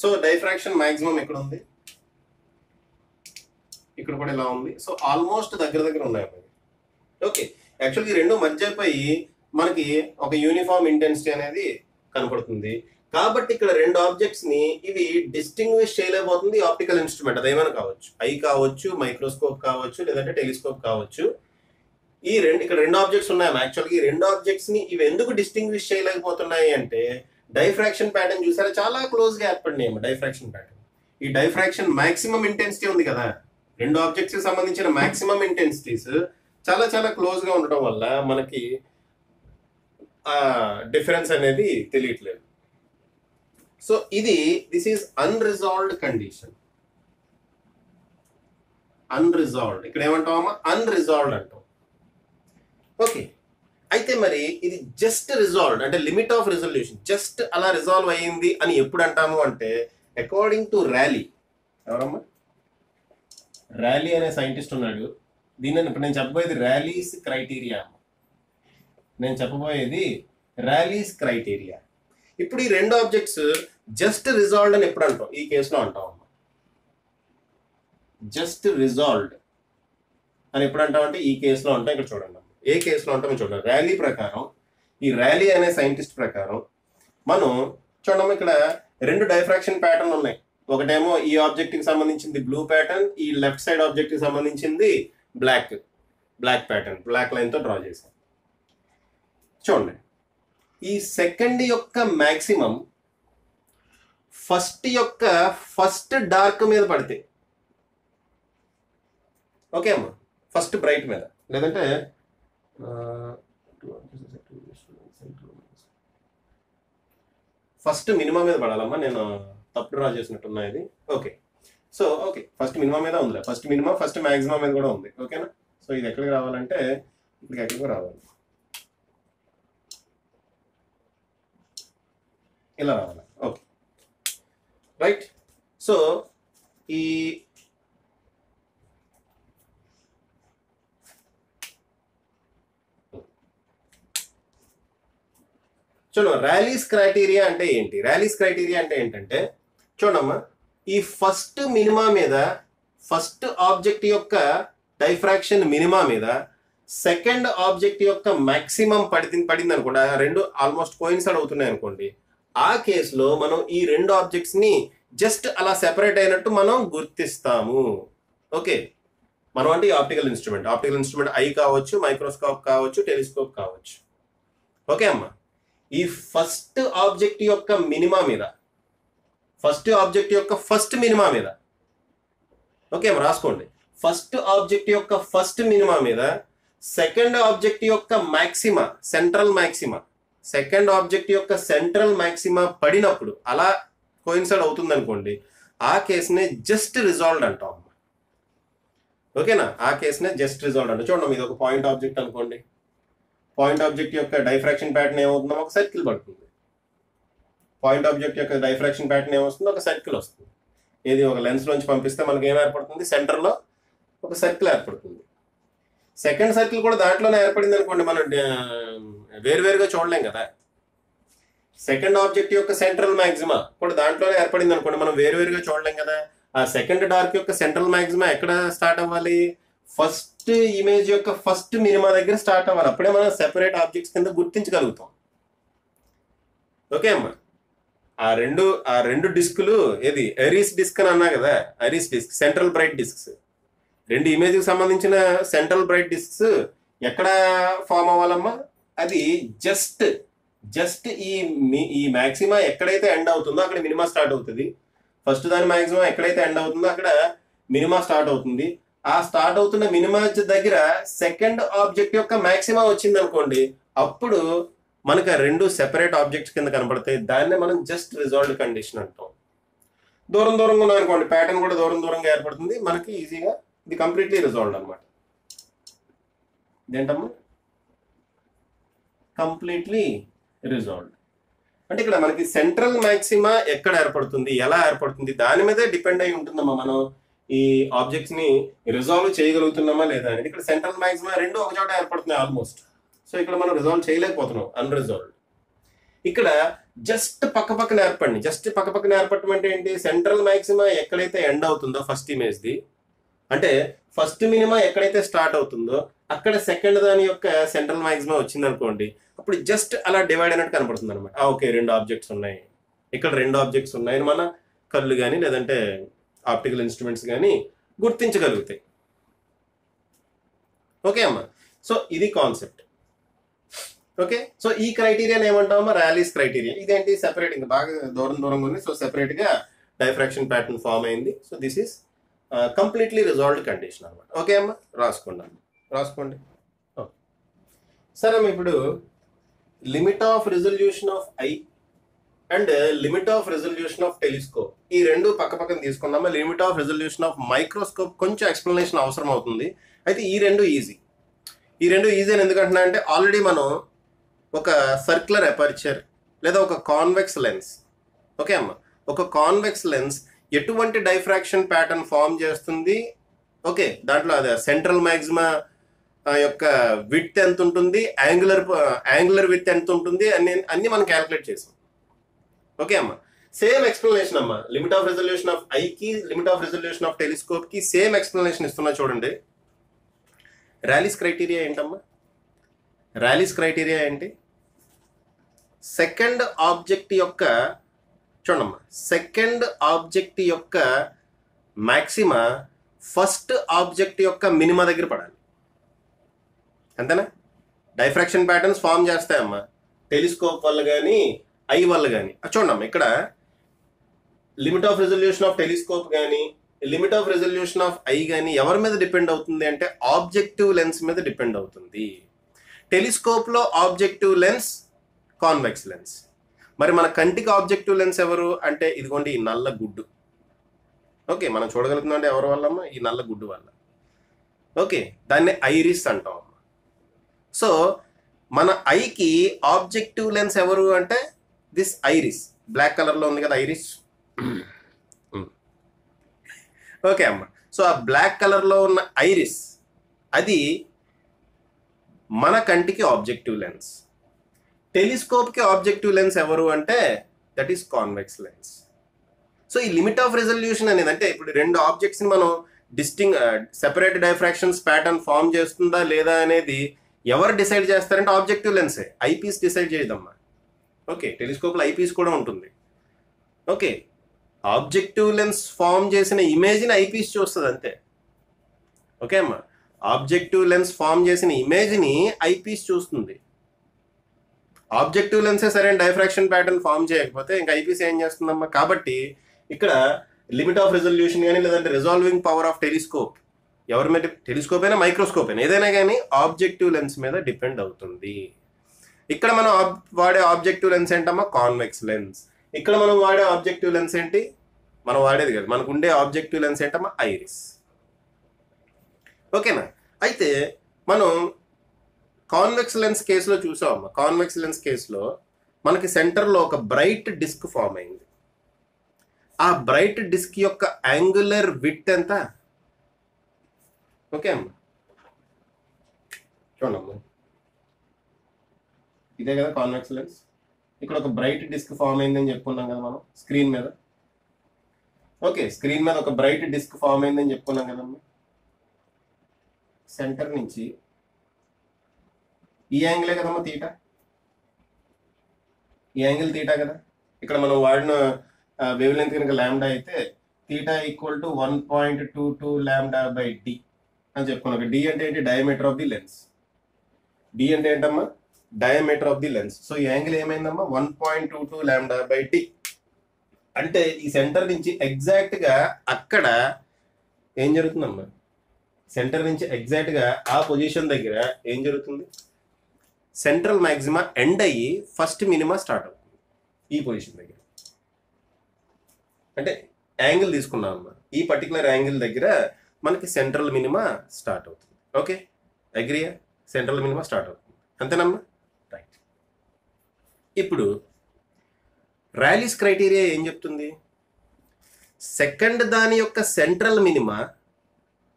సో డైఫ్రాక్షన్ మాక్సిమం ఎక్కడ ఉంది? ఇక్కడ కూడా ఇలా ఉంది. సో ఆల్మోస్ట్ దగ్గర దగ్గర ఉన్నాయి ఓకే. యాక్చువల్గా ఈ రెండు మధ్య అయిపోయి మనకి ఒక యూనిఫామ్ ఇంటెన్సిటీ అనేది కనపడుతుంది. కాబట్టి ఇక్కడ రెండు ఆబ్జెక్ట్స్ని ఇవి డిస్టింగ్విష్ చేయలేకపోతుంది ఆప్టికల్ ఇన్స్ట్రుమెంట్ అదేమైనా కావచ్చు. ఐ కావచ్చు మైక్రోస్కోప్ కావచ్చు లేదంటే టెలిస్కోప్ కావచ్చు. ఈ రెండు ఇక్కడ రెండు ఆబ్జెక్ట్స్ ఉన్నాయి యాక్చువల్గా ఈ రెండు ఆబ్జెక్ట్స్ని ఇవి ఎందుకు డిస్టింగ్విష్ చేయలేకపోతున్నాయి అంటే డైఫ్రాక్షన్ ప్యాటర్న్ చూసారా? చాలా క్లోజ్గా ఏర్పడినాయి డైఫ్రాక్షన్ ప్యాటర్న్ ఈ డైఫ్రాక్షన్ మాక్సిమం ఇంటెన్సిటీ ఉంది కదా? రెండు ఆబ్జెక్ట్స్కి సంబంధించిన మాక్సిమం ఇంటెన్సిటీస్ చాలా చాలా క్లోజ్గా ఉండటం వల్ల మనకి ఆ డిఫరెన్స్ అనేది తెలియట్లేదు. సో ఇది this is unresolved condition unresolved ఇక్కడ ఏమంటామమ్మా అన్రిజాల్వ్డ్ అంటాం ఓకే. అయితే మరి ఇది జస్ట్ రిజాల్వ్డ్ అంటే లిమిట్ ఆఫ్ రిజల్యూషన్ జస్ట్ అలా రిజాల్వ్ అయ్యింది అని ఎప్పుడు అంటాము అంటే అకార్డింగ్ టు ర్యాలీ ఎవరమ్మా? ర్యాలీ అనే సైంటిస్ట్ ఉన్నాడు. దీన్ని ఇప్పుడు నేను చెప్పబోయేది ర్యాలీస్ క్రైటీరియా నేను చెప్పబోయేది ర్యాలీస్ క్రైటీరియా ఇప్పుడు ఈ రెండు ఆబ్జెక్ట్స్ జస్ట్ రిజాల్వ్డ్ అని ఎప్పుడు అంటాం ఈ కేసులో అంటాం అమ్మా. జస్ట్ రిజాల్వ్డ్ అని ఎప్పుడు అంటామంటే ఈ కేసులో అంటాం ఇక్కడ చూడండి ఏ కేసులో ఉంటామో చూడండి ర్యాలీ ప్రకారం ఈ ర్యాలీ అనే సైంటిస్ట్ ప్రకారం మనం చూడమ్మా ఇక్కడ రెండు డైఫ్రాక్షన్ ప్యాటర్న్ ఉన్నాయి. ఒకటేమో ఈ ఆబ్జెక్ట్కి సంబంధించింది బ్లూ ప్యాటర్న్ ఈ లెఫ్ట్ సైడ్ ఆబ్జెక్ట్కి సంబంధించింది బ్లాక్ బ్లాక్ ప్యాటర్న్ బ్లాక్ లైన్తో డ్రా చేశాం. చూడండి. ఈ సెకండ్ యొక్క మ్యాక్సిమం ఫస్ట్ యొక్క ఫస్ట్ డార్క్ మీద పడితే ఓకే అమ్మా? ఫస్ట్ బ్రైట్ మీద. లేదంటే Uh, ఫస్ట్ మినిమం మీద పడాలమ్మా నేను తప్పుడు డ్రా చేసినట్టున్నా ఇది. Okay so okay first minimum మీద ఉందిలే. ఫస్ట్ మినిమం ఫస్ట్ మాక్సిమం మీద కూడా ఉంది. ఓకేనా సో ఇది ఎక్కడికి రావాలంటే ఇక్కడికి ఎక్కడికి రావాలి. ఇలా రావాలి. ఓకే రైట్ సో ఈ చూడండి ర్యాలీస్ క్రైటీరియా అంటే ఏంటి? ర్యాలీస్ క్రైటీరియా అంటే ఏంటంటే చూడమ్మా ఈ ఫస్ట్ మినిమా మీద ఫస్ట్ ఆబ్జెక్ట్ యొక్క డైఫ్రాక్షన్ మినిమా మీద సెకండ్ ఆబ్జెక్ట్ యొక్క మ్యాక్సిమం పడింది పడింది అనుకోండి రెండు ఆల్మోస్ట్ కోయిన్సైడ్ అవుతున్నాయి అనుకోండి ఆ కేసులో మనం ఈ రెండు ఆబ్జెక్ట్స్ని జస్ట్ అలా సెపరేట్ అయినట్టు మనం గుర్తిస్తాము. ఓకే? మనం అంటే optical instrument optical instrument eye కావచ్చు మైక్రోస్కోప్ కావచ్చు టెలిస్కోప్ కావచ్చు. ఓకే అమ్మా? ఈ ఫస్ట్ ఆబ్జెక్ట్ యొక్క మినిమా మీద. ఫస్ట్ ఆబ్జెక్ట్ యొక్క ఫస్ట్ మినిమా మీద. ఓకే రాసుకోండి. ఫస్ట్ ఆబ్జెక్ట్ యొక్క ఫస్ట్ మినిమా మీద సెకండ్ ఆబ్జెక్ట్ యొక్క maxima central maxima second object యొక్క సెంట్రల్ మ్యాక్సిమా పడినప్పుడు అలా కోయిన్సైడ్ అవుతుంది అనుకోండి ఆ కేసునే జస్ట్ రిజాల్వ్డ్ అంటాం. ఓకేనా ఆ కేసునే జస్ట్ రిజాల్వ్డ్ అంటే. చూడండి ఇది ఒక పాయింట్ ఆబ్జెక్ట్ అనుకోండి. పాయింట్ ఆబ్జెక్ట్ యొక్క డైఫ్రాక్షన్ ప్యాటర్న్ ఏమవుతుందో ఒక సర్కిల్ పడుతుంది. పాయింట్ ఆబ్జెక్ట్ యొక్క డైఫ్రాక్షన్ ప్యాటర్న్ ఏమొస్తుందో ఒక సర్కిల్ వస్తుంది. ఏది ఒక లెన్స్ నుంచి పంపిస్తే మనకి ఏం ఏర్పడుతుంది? సెంటర్లో ఒక సర్కిల్ ఏర్పడుతుంది. సెకండ్ సర్కిల్ కూడా దాంట్లోనే ఏర్పడింది అనుకోండి మనం వేరువేరుగా చూడలేం కదా. సెకండ్ ఆబ్జెక్ట్ యొక్క సెంట్రల్ మ్యాక్సిమా కూడా దాంట్లోనే ఏర్పడింది అనుకోండి మనం వేరువేరుగా చూడలేం కదా. ఆ సెకండ్ డార్క్ యొక్క సెంట్రల్ మ్యాక్సిమా ఎక్కడ స్టార్ట్ అవ్వాలి? ఫస్ట్ ఇమేజ్ యొక్క ఫస్ట్ మినిమా దగ్గర స్టార్ట్ అవ్వాలి. అప్పుడే మనం సెపరేట్ ఆబ్జెక్ట్స్ కింద గుర్తించగలుగుతాం. ఓకే అమ్మా. ఆ రెండు ఆ రెండు డిస్కులు ఏది? ఎరీస్ డిస్క్ అని అన్నా కదా? Airy disc central bright discs రెండు ఇమేజ్కి సంబంధించిన సెంట్రల్ బ్రైట్ డిస్క్స్ ఎక్కడ ఫామ్ అవ్వాలమ్మా? అది జస్ట్ జస్ట్ ఈ ఈ మ్యాక్సిమా ఎక్కడైతే ఎండ్ అవుతుందో అక్కడ మినిమా స్టార్ట్ అవుతుంది. ఫస్ట్ దాని మ్యాక్సిమం ఎక్కడైతే ఎండ్ అవుతుందో అక్కడ మినిమా స్టార్ట్ అవుతుంది. ఆ స్టార్ట్ అవుతున్న మినిమా దగ్గర సెకండ్ ఆబ్జెక్ట్ యొక్క మాక్సిమా వచ్చింది అనుకోండి అప్పుడు మనకు రెండు సెపరేట్ ఆబ్జెక్ట్స్ కింద కనపడతాయి దాన్నే మనం జస్ట్ రిజాల్వ్డ్ కండిషన్ అంటాం. దూరం దూరంగా ఉన్నాయి అనుకోండి ప్యాటర్న్ కూడా దూరం దూరంగా ఏర్పడుతుంది మనకి ఈజీగా ఇది కంప్లీట్లీ రిజాల్వ్డ్ అనమాట ఇదేంటమ్మా? కంప్లీట్లీ రిజాల్వ్డ్ అంటే ఇక్కడ మనకి సెంట్రల్ మాక్సిమా ఎక్కడ ఏర్పడుతుంది ఎలా ఏర్పడుతుంది దాని మీదే డిపెండ్ అయి ఉంటుందమ్మా మనం. ఈ ఆబ్జెక్ట్స్ని రిజాల్వ్ చేయగలుగుతున్నామా లేదా అనేది ఇక్కడ సెంట్రల్ మాక్సిమా రెండు ఒక చోట ఏర్పడుతున్నాయి ఆల్మోస్ట్ సో ఇక్కడ మనం రిజాల్వ్ చేయలేకపోతున్నాం అన్రిజాల్వ్డ్ ఇక్కడ జస్ట్ పక్క పక్కన ఏర్పడింది జస్ట్ పక్క పక్కన ఏర్పడటం అంటే ఏంటి? సెంట్రల్ మ్యాక్సిమా ఎక్కడైతే ఎండ్ అవుతుందో ఫస్ట్ ఇమేజ్ ది అంటే ఫస్ట్ మినిమా ఎక్కడైతే స్టార్ట్ అవుతుందో అక్కడ సెకండ్ దాని యొక్క సెంట్రల్ మ్యాక్సిమా వచ్చింది అనుకోండి అప్పుడు జస్ట్ అలా డివైడ్ అయినట్టు కనపడుతుంది అనమాట ఓకే రెండు ఆబ్జెక్ట్స్ ఉన్నాయి. ఇక్కడ రెండు ఆబ్జెక్ట్స్ ఉన్నాయని మన కళ్ళు కానీ లేదంటే ఆప్టికల్ ఇన్స్ట్రుమెంట్స్ కానీ గుర్తించగలుగుతాయి. ఓకే అమ్మా? సో ఇది కాన్సెప్ట్. ఓకే? సో ఈ క్రైటీరియా ఏమంటామో ర్యాలీస్ క్రైటీరియా ఇదేంటి? సెపరేట్ ఇంకా బాగా దూరం దూరంగా ఉంది. సో సెపరేట్గా డైఫ్రాక్షన్ ప్యాటర్న్ ఫామ్ అయింది. So this is completely resolved condition అనమాట ఓకే అమ్మా? రాసుకోండి అమ్మా. రాసుకోండి. సరే ఇప్పుడు limit of resolution of eye and limit of resolution of telescope ఈ రెండు పక్క పక్కన తీసుకున్నామా limit of resolution of microscope కొంచెం ఎక్స్ప్లెనేషన్ అవసరం అవుతుంది. అయితే ఈ రెండు ఈజీ ఈ రెండు ఈజీ అని ఎందుకంటున్నా అంటే ఆల్రెడీ మనం ఒక సర్క్యులర్ అపర్చర్ లేదా ఒక కాన్వెక్స్ లెన్స్ ఓకే అమ్మ? ఒక కాన్వెక్స్ లెన్స్ ఎటువంటి డైఫ్రాక్షన్ ప్యాటర్న్ ఫామ్ చేస్తుంది? ఓకే దాంట్లో అదే సెంట్రల్ మ్యాక్సిమా యొక్క విత్ ఎంత ఉంటుంది? యాంగులర్ యాంగులర్ విత్ ఎంత ఉంటుంది? అన్ని అన్ని మనం క్యాలిక్యులేట్ చేసాం. ఓకే అమ్మ? సేమ్ ఎక్స్ప్లెనేషన్ అమ్మా. Limit of resolution of eye కి లిమిట్ ఆఫ్ రెజల్యూషన్ ఆఫ్ టెలిస్కోప్కి సేమ్ ఎక్స్ప్లెనేషన్ ఇస్తున్నా చూడండి. ర్యాలీస్ క్రైటీరియా ఏంటమ్మా? ర్యాలీస్ క్రైటీరియా ఏంటి? సెకండ్ ఆబ్జెక్ట్ యొక్క చూడమ్మా. సెకండ్ ఆబ్జెక్ట్ యొక్క మ్యాక్సిమా ఫస్ట్ ఆబ్జెక్ట్ యొక్క మినిమా దగ్గర పడాలి. అంతేనా? డైఫ్రాక్షన్ ప్యాటర్న్స్ ఫామ్ చేస్తాయమ్మా. టెలిస్కోప్ వల్ల కానీ ఐ వల్ల కానీ చూడమ్మా ఇక్కడ limit of resolution of telescope కానీ limit of resolution of eye కానీ ఎవరి మీద డిపెండ్ అవుతుంది అంటే ఆబ్జెక్టివ్ లెన్స్ మీద డిపెండ్ అవుతుంది. టెలిస్కోప్లో ఆబ్జెక్టివ్ లెన్స్ కాన్వెక్స్ లెన్స్ మరి మన కంటికి ఆబ్జెక్టివ్ లెన్స్ ఎవరు? అంటే ఇదిగోండి ఈ నల్ల గుడ్డు. ఓకే మనం చూడగలుగుతున్నాం అంటే ఎవరి వల్లమ్మా? ఈ నల్ల గుడ్డు వల్ల. ఓకే దాన్ని ఐరిస్ అంటాం. సో మన ఐకి ఆబ్జెక్టివ్ లెన్స్ ఎవరు అంటే దిస్ ఐరిస్ బ్లాక్ కలర్లో ఉంది కదా ఐరిస్. ఓకే అమ్మ. సో ఆ బ్లాక్ కలర్లో ఉన్న ఐరిస్ అది మన కంటికి ఆబ్జెక్టివ్ లెన్స్. టెలిస్కోప్కి ఆబ్జెక్టివ్ లెన్స్ ఎవరు అంటే that is convex lens. So ఈ లిమిట్ ఆఫ్ రిజల్యూషన్ అనేది అంటే ఇప్పుడు రెండు ఆబ్జెక్ట్స్ని మనం డిస్టింగ్ సెపరేట్ డైఫ్రాక్షన్స్ ప్యాటర్న్ ఫామ్ చేస్తుందా లేదా అనేది ఎవరు డిసైడ్ చేస్తారంటే ఆబ్జెక్టివ్ లెన్సే. ఐపీస్ డిసైడ్ చేయదమ్మా. ఓకే టెలిస్కోప్లో ఐపీస్ కూడా ఉంటుంది. ఓకే ఆబ్జెక్టివ్ లెన్స్ ఫామ్ చేసిన ఇమేజ్ని ఐపీస్ చూస్తుంది అంతే. ఓకే అమ్మా? ఆబ్జెక్టివ్ లెన్స్ ఫామ్ చేసిన ఇమేజ్ని ఐపీస్ చూస్తుంది. ఆబ్జెక్టివ్ లెన్సే సరైన డైఫ్రాక్షన్ ప్యాటర్న్ ఫామ్ చేయకపోతే ఇంకా ఐపీస్ ఏం చేస్తుందమ్మా? కాబట్టి ఇక్కడ లిమిట్ ఆఫ్ రెజల్యూషన్ కానీ లేదంటే రిజాల్వింగ్ పవర్ ఆఫ్ టెలిస్కోప్. ఎవరి మీద టెలిస్కోప్ అయినా మైక్రోస్కోప్ అయినా ఏదైనా కానీ ఆబ్జెక్టివ్ లెన్స్ మీద డిపెండ్ అవుతుంది. ఇక్కడ మనం ఆబ్- వాడే ఆబ్జెక్టివ్ లెన్స్ ఏంటమ్మా? Convex lens. ఇక్కడ మనం వాడే ఆబ్జెక్టివ్ లెన్స్ ఏంటి? మనం వాడేది కాదు. మనకు ఉండే ఆబ్జెక్టివ్ లెన్స్ ఏంటమ్మా? ఐరిస్. ఓకేనా? అయితే మనం కాన్వెక్స్ లెన్స్ కేసులో చూసామమ్మా కాన్వెక్స్ లెన్స్ కేసులో మనకి సెంటర్లో ఒక బ్రైట్ డిస్క్ ఫామ్ అయింది. ఆ బ్రైట్ డిస్క్ యొక్క యాంగులర్ విట్ ఎంత? ఓకే అమ్మా. చూడమ్మా ఇదే కదా కాన్వెక్స్ లెన్స్? ఇక్కడ ఒక బ్రైట్ డిస్క్ ఫామ్ అయిందని చెప్పుకున్నాం కదా మనం స్క్రీన్ మీద. ఓకే స్క్రీన్ మీద ఒక బ్రైట్ డిస్క్ ఫామ్ అయిందని చెప్పుకున్నాం కదమ్మా సెంటర్ నుంచి ఈ యాంగిలే కదమ్మా తీటా? ఈ యాంగిల్ తీటా కదా? ఇక్కడ మనం వాడిన వేవ్ లెంత్ కనుక ల్యాండా అయితే theta equal to one point two two lambda by D అని చెప్పుకున్నాం. డి అంటే ఏంటి? Diameter of the lens D అంటే ఏంటమ్మా? Diameter of the lens. So ఈ యాంగిల్ ఏమైందమ్మా? One point two two lambda by D అంటే ఈ సెంటర్ నుంచి ఎగ్జాక్ట్గా అక్కడ ఏం జరుగుతుందమ్మా? సెంటర్ నుంచి ఎగ్జాక్ట్గా ఆ పొజిషన్ దగ్గర ఏం జరుగుతుంది? సెంట్రల్ మ్యాక్సిమా ఎండ్ అయ్యి ఫస్ట్ మినిమా స్టార్ట్ అవుతుంది ఈ పొజిషన్ దగ్గర. అంటే యాంగిల్ తీసుకున్నాం అమ్మా ఈ పర్టికులర్ యాంగిల్ దగ్గర మనకి సెంట్రల్ మినిమా స్టార్ట్ అవుతుంది. ఓకే అగ్రియా సెంట్రల్ మినిమా స్టార్ట్ అవుతుంది. అంతేనమ్మా? రైట్ ఇప్పుడు ర్యాలీస్ క్రైటీరియా ఏం చెప్తుంది? సెకండ్ దాని యొక్క సెంట్రల్ మినిమా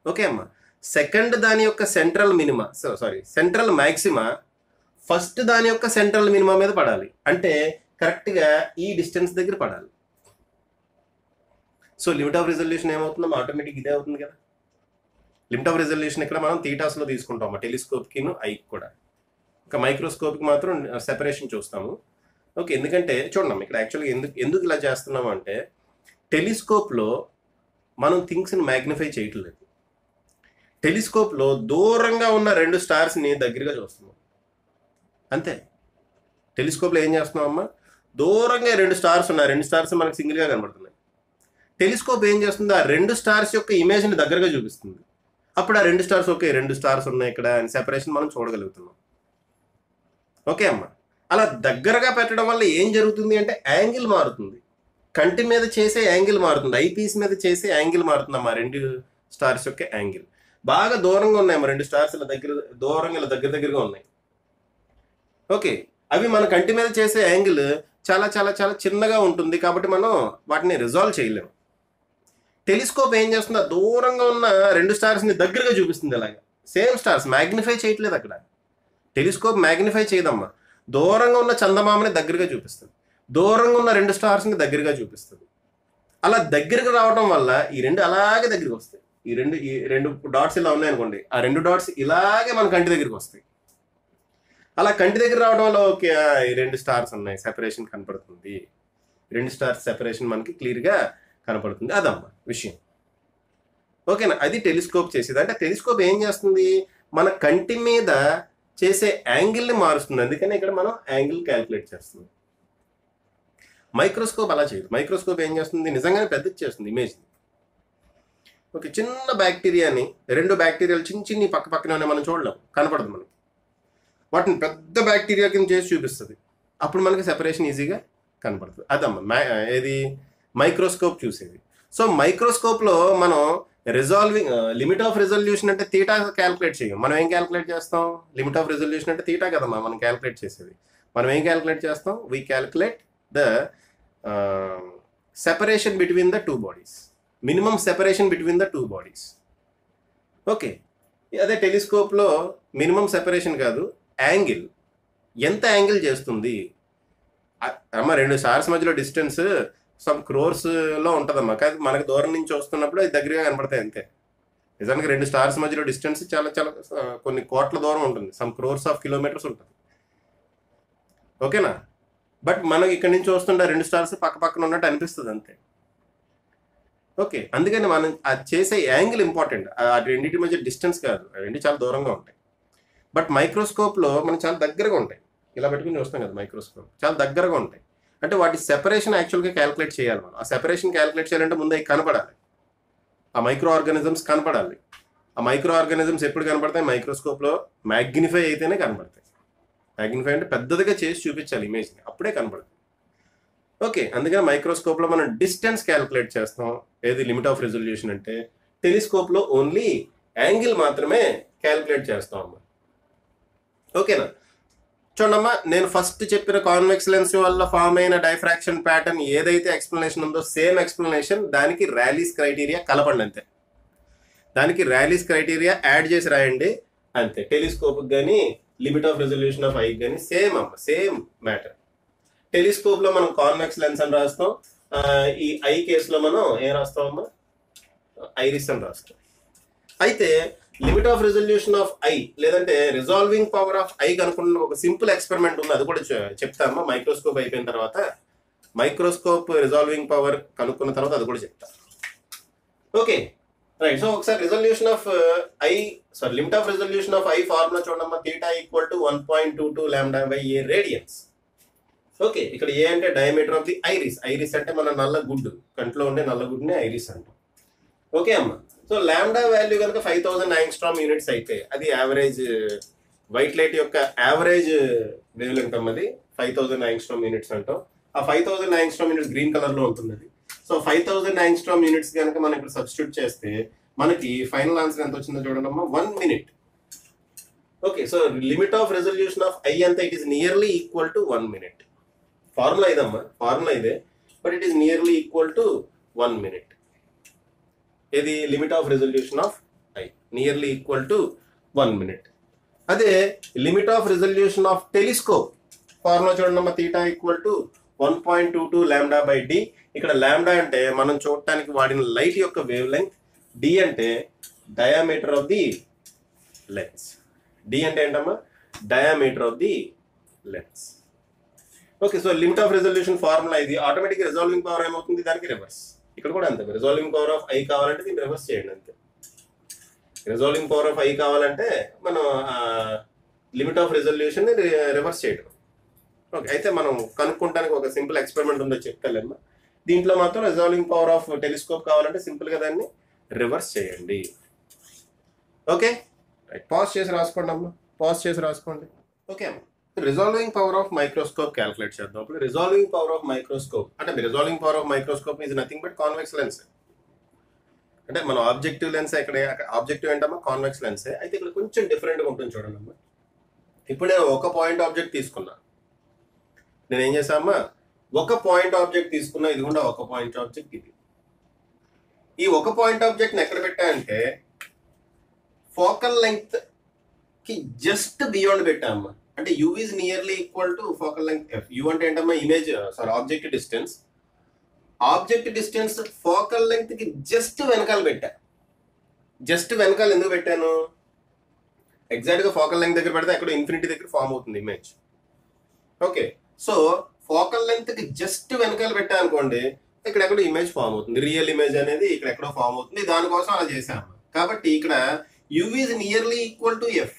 ఓకే అమ్మా? సెకండ్ దాని యొక్క central minima so sorry central maxima first దాని యొక్క సెంట్రల్ మినిమా మీద పడాలి. అంటే కరెక్ట్గా ఈ డిస్టెన్స్ దగ్గర పడాలి. సో లిమిట్ ఆఫ్ రిజల్యూషన్ ఏమవుతుందో ఆటోమేటిక్ ఇదే అవుతుంది కదా. లిమిట్ ఆఫ్ రిజల్యూషన్ ఇక్కడ మనం థీటాస్లో తీసుకుంటాం టెలిస్కోప్కిను ఐకి కూడా. ఇంకా మైక్రోస్కోప్కి మాత్రం సెపరేషన్ చూస్తాము. ఓకే ఎందుకంటే చూడండి ఇక్కడ యాక్చువల్గా ఎందుకు ఎందుకు ఇలా చేస్తున్నాము అంటే టెలిస్కోప్లో మనం థింగ్స్ని మ్యాగ్నిఫై చేయట్లేదు టెలిస్కోప్లో దూరంగా ఉన్న రెండు స్టార్స్ని దగ్గరగా చూస్తున్నాం అంతే. టెలిస్కోప్లో ఏం చేస్తున్నాం అమ్మా దూరంగా రెండు స్టార్స్ ఉన్నాయి. రెండు స్టార్స్ మనకు సింగిల్గా కనబడుతున్నాయి. టెలిస్కోప్ ఏం చేస్తుంది? ఆ రెండు స్టార్స్ యొక్క ఇమేజ్ని దగ్గరగా చూపిస్తుంది. అప్పుడు ఆ రెండు స్టార్స్ ఓకే రెండు స్టార్స్ ఉన్నాయి ఇక్కడ అని సెపరేషన్ మనం చూడగలుగుతున్నాం. ఓకే అమ్మా. అలా దగ్గరగా పెట్టడం వల్ల ఏం జరుగుతుంది అంటే యాంగిల్ మారుతుంది. కంటి మీద చేసే యాంగిల్ మారుతుంది. ఐపీస్ మీద చేసే యాంగిల్ మారుతుందమ్మా. రెండు స్టార్స్ యొక్క యాంగిల్. బాగా దూరంగా ఉన్నాయి అమ్మా రెండు స్టార్స్ ఇలా దగ్గర దూరంగా ఇలా దగ్గర దగ్గరగా ఉన్నాయి. ఓకే. అవి మన కంటి మీద చేసే యాంగిల్ చాలా చాలా చాలా చిన్నగా ఉంటుంది కాబట్టి మనం వాటిని రిజాల్వ్ చేయలేము టెలిస్కోప్ ఏం చేస్తుందో? దూరంగా ఉన్న రెండు స్టార్స్ని దగ్గరగా చూపిస్తుంది అలాగా. Same stars. మ్యాగ్నిఫై చేయట్లేదు అక్కడ. టెలిస్కోప్ మ్యాగ్నిఫై చేయదమ్మా. దూరంగా ఉన్న చందమామని దగ్గరగా చూపిస్తుంది. దూరంగా ఉన్న రెండు స్టార్స్ని దగ్గరగా చూపిస్తుంది. అలా దగ్గరకు రావడం వల్ల ఈ రెండు అలాగే దగ్గరికి వస్తాయి. ఈ రెండు ఈ రెండు డాట్స్ ఇలా ఉన్నాయనుకోండి ఆ రెండు డాట్స్ ఇలాగే మన కంటి దగ్గరికి వస్తాయి. అలా కంటి దగ్గర రావడం వల్ల ఓకే ఈ రెండు స్టార్స్ ఉన్నాయి. సెపరేషన్ కనపడుతుంది. రెండు స్టార్స్ సెపరేషన్ మనకి క్లియర్గా కనపడుతుంది. అదమ్మా విషయం. ఓకేనా? అది టెలిస్కోప్ చేసేది. అంటే టెలిస్కోప్ ఏం చేస్తుంది? మన కంటి మీద చేసే యాంగిల్ని మారుస్తుంది. అందుకని ఇక్కడ మనం యాంగిల్ క్యాల్కులేట్ చేస్తుంది మైక్రోస్కోప్ అలా చేయదు. మైక్రోస్కోప్ ఏం చేస్తుంది? నిజంగానే పెద్దది చేస్తుంది ఇమేజ్ని ఓకే చిన్న బ్యాక్టీరియాని రెండు బ్యాక్టీరియాలు చిన్న చిన్ని పక్క పక్కనే ఉన్నాయి మనం చూడలేం. కనపడదు మనకి. వాటిని పెద్ద బ్యాక్టీరియా కింద చేసి చూపిస్తుంది. అప్పుడు మనకి సెపరేషన్ ఈజీగా కనపడుతుంది అదమ్మా ఏది? మైక్రోస్కోప్ చూసేది. సో మైక్రోస్కోప్లో మనం రిజాల్వింగ్ లిమిట్ ఆఫ్ రిజల్యూషన్ అంటే తీటా క్యాల్కులేట్ చేయం. మనం ఏం క్యాల్కులేట్ చేస్తాం? లిమిట్ ఆఫ్ రిజల్యూషన్ అంటే తీటా కదమ్మా మనం క్యాల్కులేట్ చేసేది. మనం ఏం క్యాల్కులేట్ చేస్తాం? We calculate the separation between the two bodies minimum separation between the two bodies okay అదే టెలిస్కోప్లో మినిమం సెపరేషన్ కాదు యాంగిల్ ఎంత యాంగిల్ చేస్తుంది? అమ్మ రెండు స్టార్స్ మధ్యలో డిస్టెన్స్ సమ్ క్రోర్స్లో ఉంటుందమ్మా. కానీ మనకు దూరం నుంచి వస్తున్నప్పుడు అది దగ్గరగా కనపడతాయి అంతే. నిజానికి రెండు స్టార్స్ మధ్యలో డిస్టెన్స్ చాలా చాలా కొన్ని కోట్ల దూరం ఉంటుంది. సమ్ క్రోర్స్ ఆఫ్ కిలోమీటర్స్ ఉంటుంది. ఓకేనా? బట్ మనకి ఇక్కడి నుంచి వస్తుంటే రెండు స్టార్స్ పక్క పక్కన ఉన్నట్టు అనిపిస్తుంది అంతే. ఓకే అందుకని మనం అది చేసే యాంగిల్ ఇంపార్టెంట్ ఆ రెండింటి మధ్య డిస్టెన్స్ కాదు. రెండు చాలా దూరంగా ఉంటాయి. బట్ మైక్రోస్కోప్లో మనం చాలా దగ్గరగా ఉంటాయి. ఇలా పెట్టుకుని చూస్తాం కదా మైక్రోస్కోప్ చాలా దగ్గరగా ఉంటాయి. అంటే వాటి సెపరేషన్ యాక్చువల్గా క్యాలిక్యులేట్ చేయాలి మనం. ఆ సెపరేషన్ క్యాలిక్యులేట్ చేయాలంటే ముందు అవి కనపడాలి. ఆ మైక్రో ఆర్గానిజమ్స్ కనపడాలి. ఆ మైక్రో ఆర్గానిజమ్స్ ఎప్పుడు కనపడతాయి? మైక్రోస్కోప్లో మ్యాగ్నిఫై అయితేనే కనపడతాయి. మ్యాగ్నిఫై అంటే పెద్దదిగా చేసి చూపించాలి ఇమేజ్ని అప్పుడే కనపడుతుంది ఓకే అందుకని మైక్రోస్కోప్లో మనం డిస్టెన్స్ క్యాలిక్యులేట్ చేస్తాం. ఏది లిమిట్ ఆఫ్ రెజల్యూషన్ అంటే టెలిస్కోప్లో ఓన్లీ యాంగిల్ మాత్రమే క్యాలిక్యులేట్ చేస్తాం అమ్మా. ఓకేనా చూడమ్మా నేను ఫస్ట్ చెప్పిన కాన్వెక్స్ లెన్స్ వల్ల ఫామ్ అయిన డైఫ్రాక్షన్ ప్యాటర్న్ ఏదైతే ఎక్స్ప్లెనేషన్ ఉందో సేమ్ ఎక్స్ప్లెనేషన్ దానికి ర్యాలీస్ క్రైటీరియా కలపండి అంతే. దానికి ర్యాలీస్ క్రైటీరియా యాడ్ చేసి రాయండి అంతే. టెలిస్కోప్ కానీ limit of resolution of eye కానీ సేమ్ అమ్మ సేమ్ మ్యాటర్ టెలిస్కోప్లో మనం కాన్వెక్స్ లెన్స్ అని రాస్తాం. ఈ ఐ కేసులో మనం ఏం రాస్తామమ్మా ఐరిస్ అని రాస్తాం. అయితే limit of resolution of eye లేదంటే రిజాల్వింగ్ పవర్ ఆఫ్ ఐ కనుక్కున్న ఒక సింపుల్ ఎక్స్పెరిమెంట్ ఉంది. అది కూడా చె- చెప్తామా మైక్రోస్కోప్ అయిపోయిన తర్వాత మైక్రోస్కోప్ రిజాల్వింగ్ పవర్ కనుక్కున్న తర్వాత అది కూడా చెప్తా. ఓకే రైట్ సో ఒకసారి resolution of eye sorry limit of resolution of eye formula చూడమ్మా. Theta equal to one point two two lambda by A radians okay ఇక్కడ ఏ అంటే diameter of the iris iris అంటే మన నల్ల గుడ్డు. కంట్లో ఉండే నల్ల గుడ్డునే ఐరిస్ అంటాం. ఓకే అమ్మా. సో ల్యాండా వాల్యూ కనుక ఫైవ్ థౌసండ్ యాంగ్స్ట్రామ్ యూనిట్స్ అయితే అది యావరేజ్ వైట్ లైట్ యొక్క యావరేజ్ వేవ్ లెంగ్త్ అమ్మది ఫైవ్ థౌసండ్ యాంగ్స్ట్రామ్ యూనిట్స్ అంటాం. ఆ five thousand angstrom units green కలర్లో ఉంటుంది so five thousand angstrom units కనుక మనం ఇక్కడ సబ్స్టిట్యూట్ చేస్తే మనకి ఫైనల్ ఆన్సర్ ఎంత వచ్చిందో చూడండి అమ్మా. One minute. Okay so limit of resolution of eye అంతా it is nearly equal to one minute. Formula ఇదమ్మా. ఫార్ములా ఇదే. But it is nearly equal to one minute. ఇది limit of resolution of eye nearly equal to one minute అదే limit of resolution of telescope formula చూడండి theta equal to one point two two lambda by D ఇక్కడ lambda అంటే మనం చూడటానికి వాడిన light యొక్క wave length D అంటే diameter of the lens D అంటే ఏంటమ్మా? Diameter of the lens okay so limit of resolution formula ఇది. ఆటోమేటిక్ రిజాల్వింగ్ పవర్ ఏమవుతుంది? దానికి రివర్స్ ఇక్కడ కూడా అంతే. రిజాల్వింగ్ పవర్ ఆఫ్ ఐ కావాలంటే దీన్ని రివర్స్ చేయండి అంతే. రిజాల్వింగ్ పవర్ ఆఫ్ ఐ కావాలంటే మనం లిమిట్ ఆఫ్ రిజల్యూషన్ రివర్స్ చేయడం ఓకే అయితే మనం కనుక్కోవడానికి ఒక సింపుల్ ఎక్స్పెరిమెంట్ ఉందో చెప్తాలేమ్మా. దీంట్లో మాత్రం రిజాల్వింగ్ పవర్ ఆఫ్ టెలిస్కోప్ కావాలంటే సింపుల్గా దాన్ని రివర్స్ చేయండి. ఓకే రైట్ పాజ్ చేసి రాసుకోండి అమ్మా పాజ్ చేసి రాసుకోండి. ఓకే అమ్మా. Resolving power of microscope calculate చేద్దాం. అప్పుడు రిజాల్వింగ్ పవర్ ఆఫ్ మైక్రోస్కోప్ అంటే resolving power of microscope is nothing but convex lens అంటే మన ఆబ్జెక్టివ్ లెన్స్ ఇక్కడ ఆబ్జెక్టివ్ ఏంటమ్మా? కాన్వెక్స్ లెన్సే అయితే ఇక్కడ కొంచెం డిఫరెంట్గా ఉంటుంది చూడండి అమ్మా ఇప్పుడు నేను ఒక పాయింట్ ఆబ్జెక్ట్ తీసుకున్నా. నేను ఏం చేశామా ఒక పాయింట్ ఆబ్జెక్ట్ తీసుకున్నా ఇది కూడా ఒక పాయింట్ ఆబ్జెక్ట్ ఇది. ఈ ఒక పాయింట్ ఆబ్జెక్ట్ ఎక్కడ పెట్టా అంటే ఫోకల్ లెంగ్త్కి జస్ట్ బియాండ్ పెట్టామ్మా అంటే u is nearly equal to focal length F u అంటే ఏంటమ్మా? Image sorry object distance object distance focal లెంగ్త్కి just వెనకాల పెట్టా. జస్ట్ వెనకాల ఎందుకు పెట్టాను? ఎగ్జాక్ట్గా ఫోకల్ లెంగ్త్ దగ్గర పెడితే అక్కడ ఇన్ఫినిటీ దగ్గర ఫామ్ అవుతుంది ఇమేజ్ ఓకే సో ఫోకల్ లెంగ్త్కి జస్ట్ వెనకాల పెట్టా అనుకోండి ఇక్కడెక్కడో ఇమేజ్ ఫామ్ అవుతుంది. రియల్ ఇమేజ్ అనేది ఇక్కడ ఎక్కడో ఫామ్ అవుతుంది. దానికోసం అలా చేశాము కాబట్టి ఇక్కడ u is nearly equal to F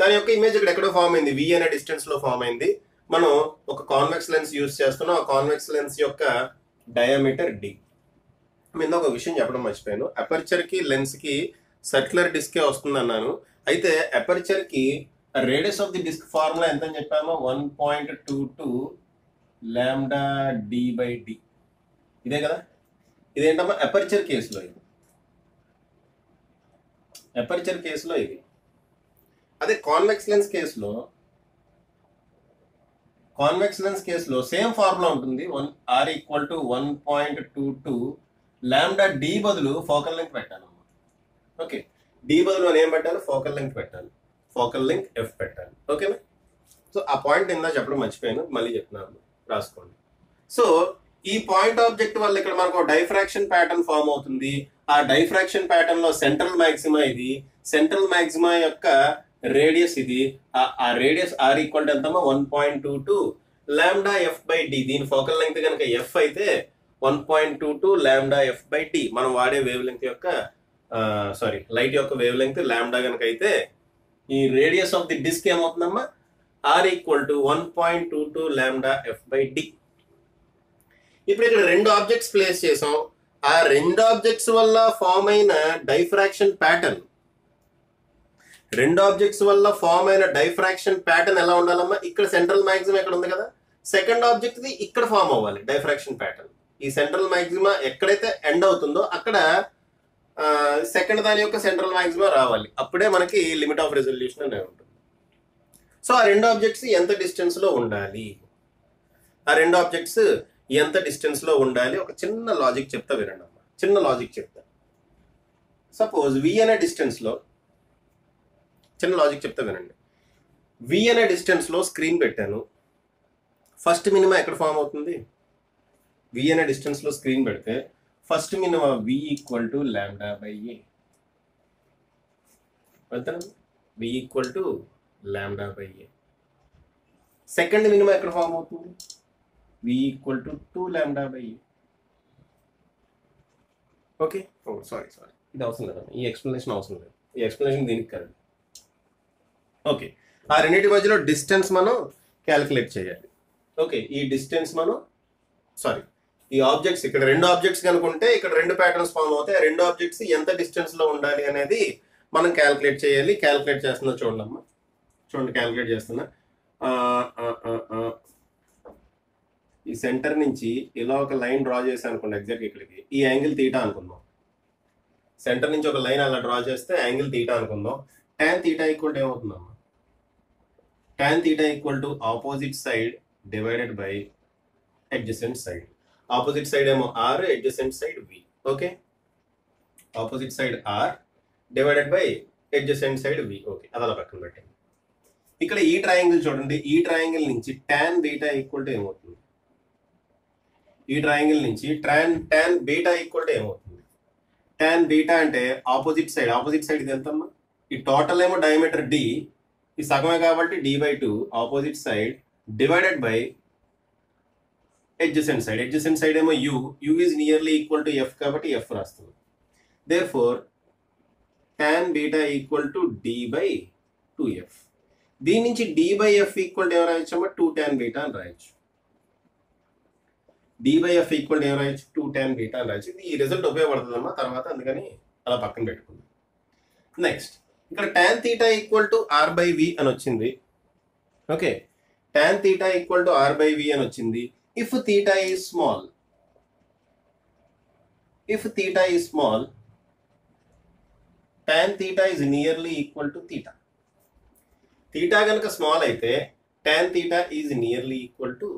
దాని యొక్క ఇమేజ్ ఇక్కడ ఎక్కడో ఫామ్ అయింది. వి అనే డిస్టెన్స్లో ఫామ్ అయింది. మనం ఒక కాన్వెక్స్ లెన్స్ యూజ్ చేస్తున్నాం. ఆ కాన్వెక్స్ లెన్స్ యొక్క డయామీటర్ డి మీద ఒక విషయం చెప్పడం మర్చిపోయాను. అపర్చర్కి లెన్స్కి సర్క్యులర్ డిస్కే వస్తుంది అన్నాను. అయితే అపర్చర్కి radius of the disk formula ఎంత అని చెప్పామో? One point two two lambda D by D ఇదే కదా? ఇదేంటమ్మా? అపర్చర్ కేసులో ఇది. అపర్చర్ కేసులో ఇది. అదే కాన్వెక్స్ లెన్స్ కేసులో కాన్వెక్స్ లెన్స్ కేసులో సేమ్ ఫార్ములా ఉంటుంది. One R equal to one point two two lambda D బదులు ఫోకల్ లింక్ పెట్టాను ఓకే డి బదులు ఏం పెట్టాను ఫోకల్ లింక్ పెట్టాలి. ఫోకల్ లింక్ ఎఫ్ పెట్టాలి. ఓకేనా సో ఆ పాయింట్ ఇందా చెప్పడం మర్చిపోయాను. మళ్ళీ చెప్తున్నాను. రాసుకోండి. సో ఈ పాయింట్ ఆబ్జెక్ట్ వల్ల ఇక్కడ మనకు డైఫ్రాక్షన్ ప్యాటర్న్ ఫామ్ అవుతుంది. ఆ డైఫ్రాక్షన్ ప్యాటర్న్లో సెంట్రల్ మాక్సిమా ఇది. సెంట్రల్ మాక్సిమా యొక్క రేడియస్ ఇది. ఆ- radius are equal ఎంతమా one point two two lambda F by D దీని ఫోకల్ లెంగ్త్ కనుక ఎఫ్ అయితే one point two two lambda F by D మనం వాడే వేవ్ లెంగ్త్ యొక్క సారీ లైట్ యొక్క వేవ్ లెంగ్త్ ల్యాండా కనుక అయితే ఈ radius of the disc ఏమవుతుందమ్మా? R equal to one point two two lambda F by D ఇప్పుడు ఇక్కడ రెండు ఆబ్జెక్ట్స్ ప్లేస్ చేసాం. ఆ రెండు ఆబ్జెక్ట్స్ వల్ల ఫామ్ అయిన డైఫ్రాక్షన్ ప్యాటర్న్ రెండు ఆబ్జెక్ట్స్ వల్ల ఫామ్ అయిన డైఫ్రాక్షన్ ప్యాటర్న్ ఎలా ఉండాలమ్మా? ఇక్కడ సెంట్రల్ మ్యాక్సిమం ఎక్కడ ఉంది కదా? సెకండ్ ఆబ్జెక్ట్ ది ఇక్కడ ఫామ్ అవ్వాలి డైఫ్రాక్షన్ ప్యాటర్న్. ఈ సెంట్రల్ మ్యాక్సిమా ఎక్కడైతే ఎండ్ అవుతుందో అక్కడ సెకండ్ దాని యొక్క సెంట్రల్ మ్యాక్సిమా రావాలి. అప్పుడే మనకి లిమిట్ ఆఫ్ రెజల్యూషన్ అనేది ఉంటుంది. సో ఆ రెండు ఆబ్జెక్ట్స్ ఎంత డిస్టెన్స్లో ఉండాలి? ఆ రెండు ఆబ్జెక్ట్స్ ఎంత డిస్టెన్స్లో ఉండాలి? ఒక చిన్న లాజిక్ చెప్తా వినండి అమ్మా. చిన్న లాజిక్ చెప్తా. సపోజ్ వి అనే డిస్టెన్స్లో చిన్న లాజిక్ చెప్తా వినండి. వి అనే డిస్టెన్స్లో స్క్రీన్ పెట్టాను. ఫస్ట్ మినిమా ఎక్కడ ఫామ్ అవుతుంది? వి అనే డిస్టెన్స్లో స్క్రీన్ పెడితే first minima v equal to lambda by A v equal to lambda by A second minima ఎక్కడ ఫామ్ అవుతుంది? V equal to two lambda by A okay sorry sorry ఇది అవసరం లేదు ఈ ఎక్స్ప్లెనేషన్ అవసరం లేదు. ఈ ఎక్స్ప్లెనేషన్ దీనికి కాదు. ఓకే. ఆ రెండింటి మధ్యలో డిస్టెన్స్ మనం క్యాలిక్యులేట్ చేయాలి. ఓకే. ఈ డిస్టెన్స్ మనం సారీ ఈ ఆబ్జెక్ట్స్ ఇక్కడ రెండు ఆబ్జెక్ట్స్ కనుకుంటే ఇక్కడ రెండు ప్యాటర్న్స్ ఫామ్ అవుతాయి. ఆ రెండు ఆబ్జెక్ట్స్ ఎంత డిస్టెన్స్లో ఉండాలి అనేది మనం క్యాలిక్యులేట్ చేయాలి. క్యాలిక్యులేట్ చేస్తున్నా చూడండి అమ్మా చూడండి క్యాలిక్యులేట్ చేస్తున్నా. ఈ సెంటర్ నుంచి ఇలా ఒక లైన్ డ్రా చేసి అనుకోండి ఎగ్జాక్ట్ ఇక్కడికి. ఈ యాంగిల్ తీటా అనుకుందాం. సెంటర్ నుంచి ఒక లైన్ అలా డ్రా చేస్తే యాంగిల్ తీటా అనుకుందాం. tan theta ఈక్వల్ ఏమవుతుందమ్మా? Tan theta equal to opposite side divided by adjacent side opposite side ఏమో R adjacent side v okay opposite side R divided by adjacent side v okay అది అలా పక్కన పెట్టండి ఇక్కడ ఈ triangle చూడండి ఈ ట్రయాంగిల్ నుంచి tan బీటా ఈక్వల్ టు ఏమవుతుంది ఈ ట్రయాంగిల్ నుంచి ట్రాన్ tan బీటా ఈక్వల్ టు ఏమవుతుంది tan బీటా అంటే ఆపోజిట్ సైడ్ ఆపోజిట్ సైడ్ ఇది ఎంతమ్మా ఈ టోటల్ ఏమో డయామీటర్ డి ఈ సగమే కాబట్టి D by two opposite side divided by adjacent side adjacent side ఏమో u u is nearly equal to F కాబట్టి ఎఫ్ రాస్తుంది. Therefore tan beta equal to D by two F దీని నుంచి D by F equal to ఏం రాయొచ్చమ్మా two tan beta అని రాయొచ్చు. D by F equal to ఏం రాయొచ్చు? టూ ట్యాన్ బీటా అని రాయొచ్చు. ఇది ఈ రిజల్ట్ ఉపయోగపడుతుందమ్మా తర్వాత అందుకని అలా పక్కన పెట్టుకుందాం. నెక్స్ట్ ఇక్కడ tan theta equal to R by v అని వచ్చింది. Okay tan theta equal to R by v అని వచ్చింది. If theta is small if theta is small tan theta is nearly equal to theta. Theta కనుక small అయితే tan theta is nearly equal to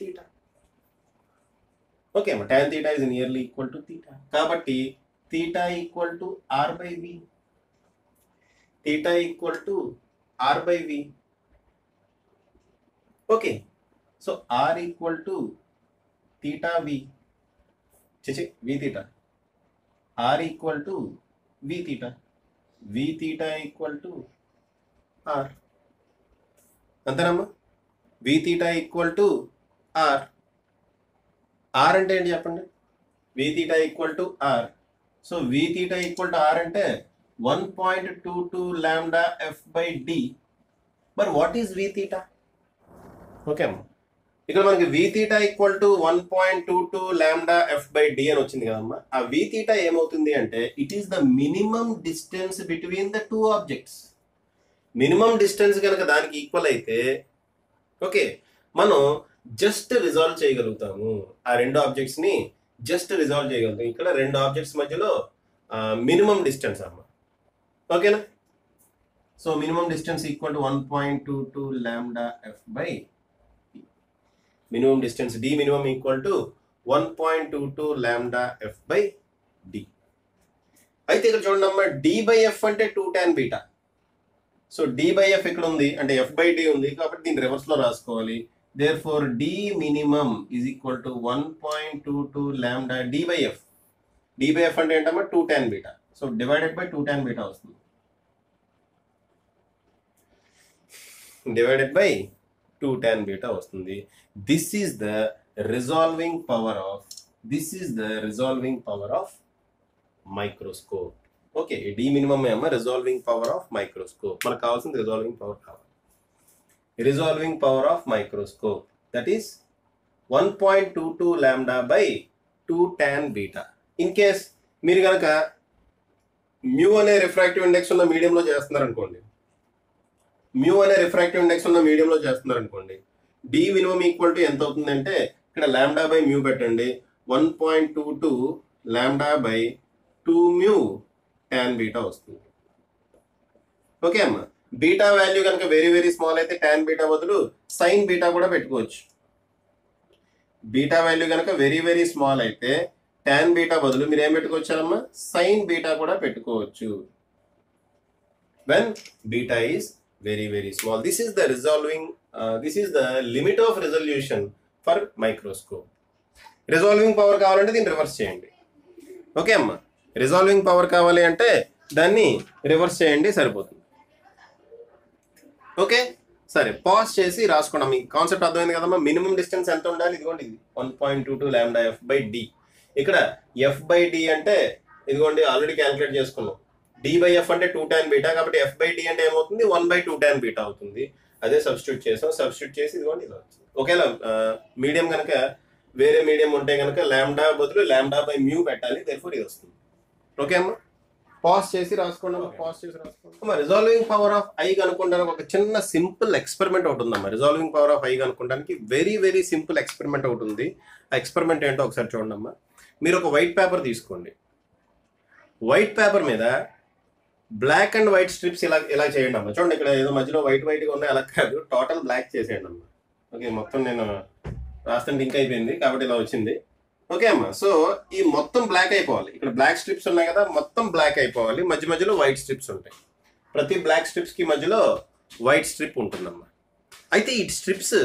theta. Okay అమ్మా tan theta is nearly equal to theta. కాబట్టి theta equal to R by v theta equal to r by v okay so r equal to theta v cheche, v theta r equal to v theta v theta equal to r అంతేనమ్మా v theta equal to R R అంటే ఏంటి చెప్పండి v theta equal to R so v theta equal to R అంటే one point two two d. F by D v what is okay అమ్మా ఇక్కడ మనకి v theta equal to one point two two lambda F by D అని వచ్చింది కదమ్మా. ఆ వి theta ఏమవుతుంది అంటే it is the minimum distance between the two objects minimum distance కనుక దానికి ఈక్వల్ అయితే ఓకే మనం జస్ట్ రిజాల్వ్ చేయగలుగుతాము. ఆ రెండు ఆబ్జెక్ట్స్ని జస్ట్ రిజాల్వ్ చేయగలుగుతాం. ఇక్కడ రెండు ఆబ్జెక్ట్స్ మధ్యలో మినిమం డిస్టెన్స్ అమ్మా. ఓకేనా? So minimum distance equal to one point two two lambda F by minimum distance D minimum equal to one point two two lambda F by D. అయితే ఇక్కడ చూడండి అమ్మా డి బై ఎఫ్ అంటే two tan beta. So D by F ఇక్కడ ఉంది అంటే F by D ఉంది కాబట్టి దీన్ని రివర్స్లో రాసుకోవాలి. Therefore d minimum is equal to one point two two lambda d by f. D by f అంటే ఏంటమ్మా? Two tan beta. So divided by two tan beta వస్తుంది. Divided by two tan beta వస్తుంది. This is the resolving power of this is the resolving power of microscope okay d minimum ఏమో resolving power of microscope మనకు కావాల్సింది resolving power కావాలి. Resolving power of microscope that is one point two two lambda by two tan beta in case మీరు కనుక mu అనే refractive index ఉన్న మీడియంలో చేస్తున్నారు అనుకోండి మ్యూ అనే రిఫ్రాక్టివ్ ఇండెక్స్ ఉన్న మీడియంలో చేస్తున్నారు అనుకోండి డి మినిమం ఈక్వల్ టు ఎంత అవుతుందంటే ఇక్కడ ల్యాండా బై మ్యూ పెట్టండి. One point two two lambda by two mu tan beta వస్తుంది. ఓకే అమ్మా. బీటా వాల్యూ కనుక వెరీ వెరీ స్మాల్ అయితే ట్యాన్ బీటా బదులు సైన్ బీటా కూడా పెట్టుకోవచ్చు. బీటా వాల్యూ కనుక వెరీ వెరీ స్మాల్ అయితే ట్యాన్ బీటా బదులు మీరు ఏం పెట్టుకోవచ్చారమ్మా? సైన్ బీటా కూడా పెట్టుకోవచ్చు. When beta very very very small this the the resolving this is the limit of resolution for microscope resolving power కావాలంటే దీన్ని రివర్స్ చేయండి. ఓకే అమ్మా? రిజాల్వింగ్ పవర్ కావాలి అంటే దాన్ని రివర్స్ చేయండి సరిపోతుంది. ఓకే సరే పాజ్ చేసి రాసుకున్నాం మీ కాన్సెప్ట్ అర్థమైంది కదమ్మా? మినిమం డిస్టెన్స్ ఎంత ఉండాలి? ఇదిగోండి ఇది. One point two two lambda F by D ఇక్కడ ఎఫ్ బై డి అంటే ఇదిగోండి ఆల్రెడీ క్యాలిక్యులేట్ చేసుకున్నాం. డి బై ఎఫ్ అంటే టూ టెన్ బీటా కాబట్టి ఎఫ్ బై డి అంటే ఏమవుతుంది? One by two tan beta అవుతుంది. అదే సబ్స్టిట్యూట్ చేసాం. సబ్స్టిట్యూట్ చేసి ఇదిగోండి ఇలా వచ్చింది. ఒకవేళ మీడియం కనుక వేరే మీడియం ఉంటే కనుక ల్యాండా బదులు ల్యాండా బై మ్యూ పెట్టాలి. దెర్ఫోర్ ఇది వస్తుంది. ఓకే అమ్మా? పాస్ చేసి రాసుకోండి పాస్ చేసి రాసుకోండి. అమ్మా రిజాల్వింగ్ పవర్ ఆఫ్ ఐ కనుక్కోవడానికి ఒక చిన్న సింపుల్ ఎక్స్పెరిమెంట్ ఒకటి ఉందమ్మా. రిజాల్వింగ్ పవర్ ఆఫ్ ఐ కనుక్కోవడానికి వెరీ వెరీ సింపుల్ ఎక్స్పెరిమెంట్ ఒకటి ఉంది. ఆ ఎక్స్పెరిమెంట్ ఏంటో ఒకసారి చూడండి అమ్మా మీరు ఒక వైట్ పేపర్ తీసుకోండి. వైట్ పేపర్ మీద బ్లాక్ అండ్ వైట్ స్ట్రిప్స్ ఇలా ఇలా చేయండి అమ్మా చూడండి ఇక్కడ ఏదో మధ్యలో వైట్ వైట్గా ఉన్నాయి అలా కాదు. టోటల్ బ్లాక్ చేసేయండి అమ్మా ఓకే మొత్తం నేను రాస్తుంటే ఇంక్ అయిపోయింది కాబట్టి ఇలా వచ్చింది. ఓకే అమ్మా సో ఈ మొత్తం బ్లాక్ అయిపోవాలి. ఇక్కడ బ్లాక్ స్ట్రిప్స్ ఉన్నాయి కదా మొత్తం బ్లాక్ అయిపోవాలి. మధ్య మధ్యలో వైట్ స్ట్రిప్స్ ఉంటాయి. ప్రతి బ్లాక్ స్ట్రిప్స్కి మధ్యలో వైట్ స్ట్రిప్ ఉంటుందమ్మా. అయితే ఈ స్ట్రిప్స్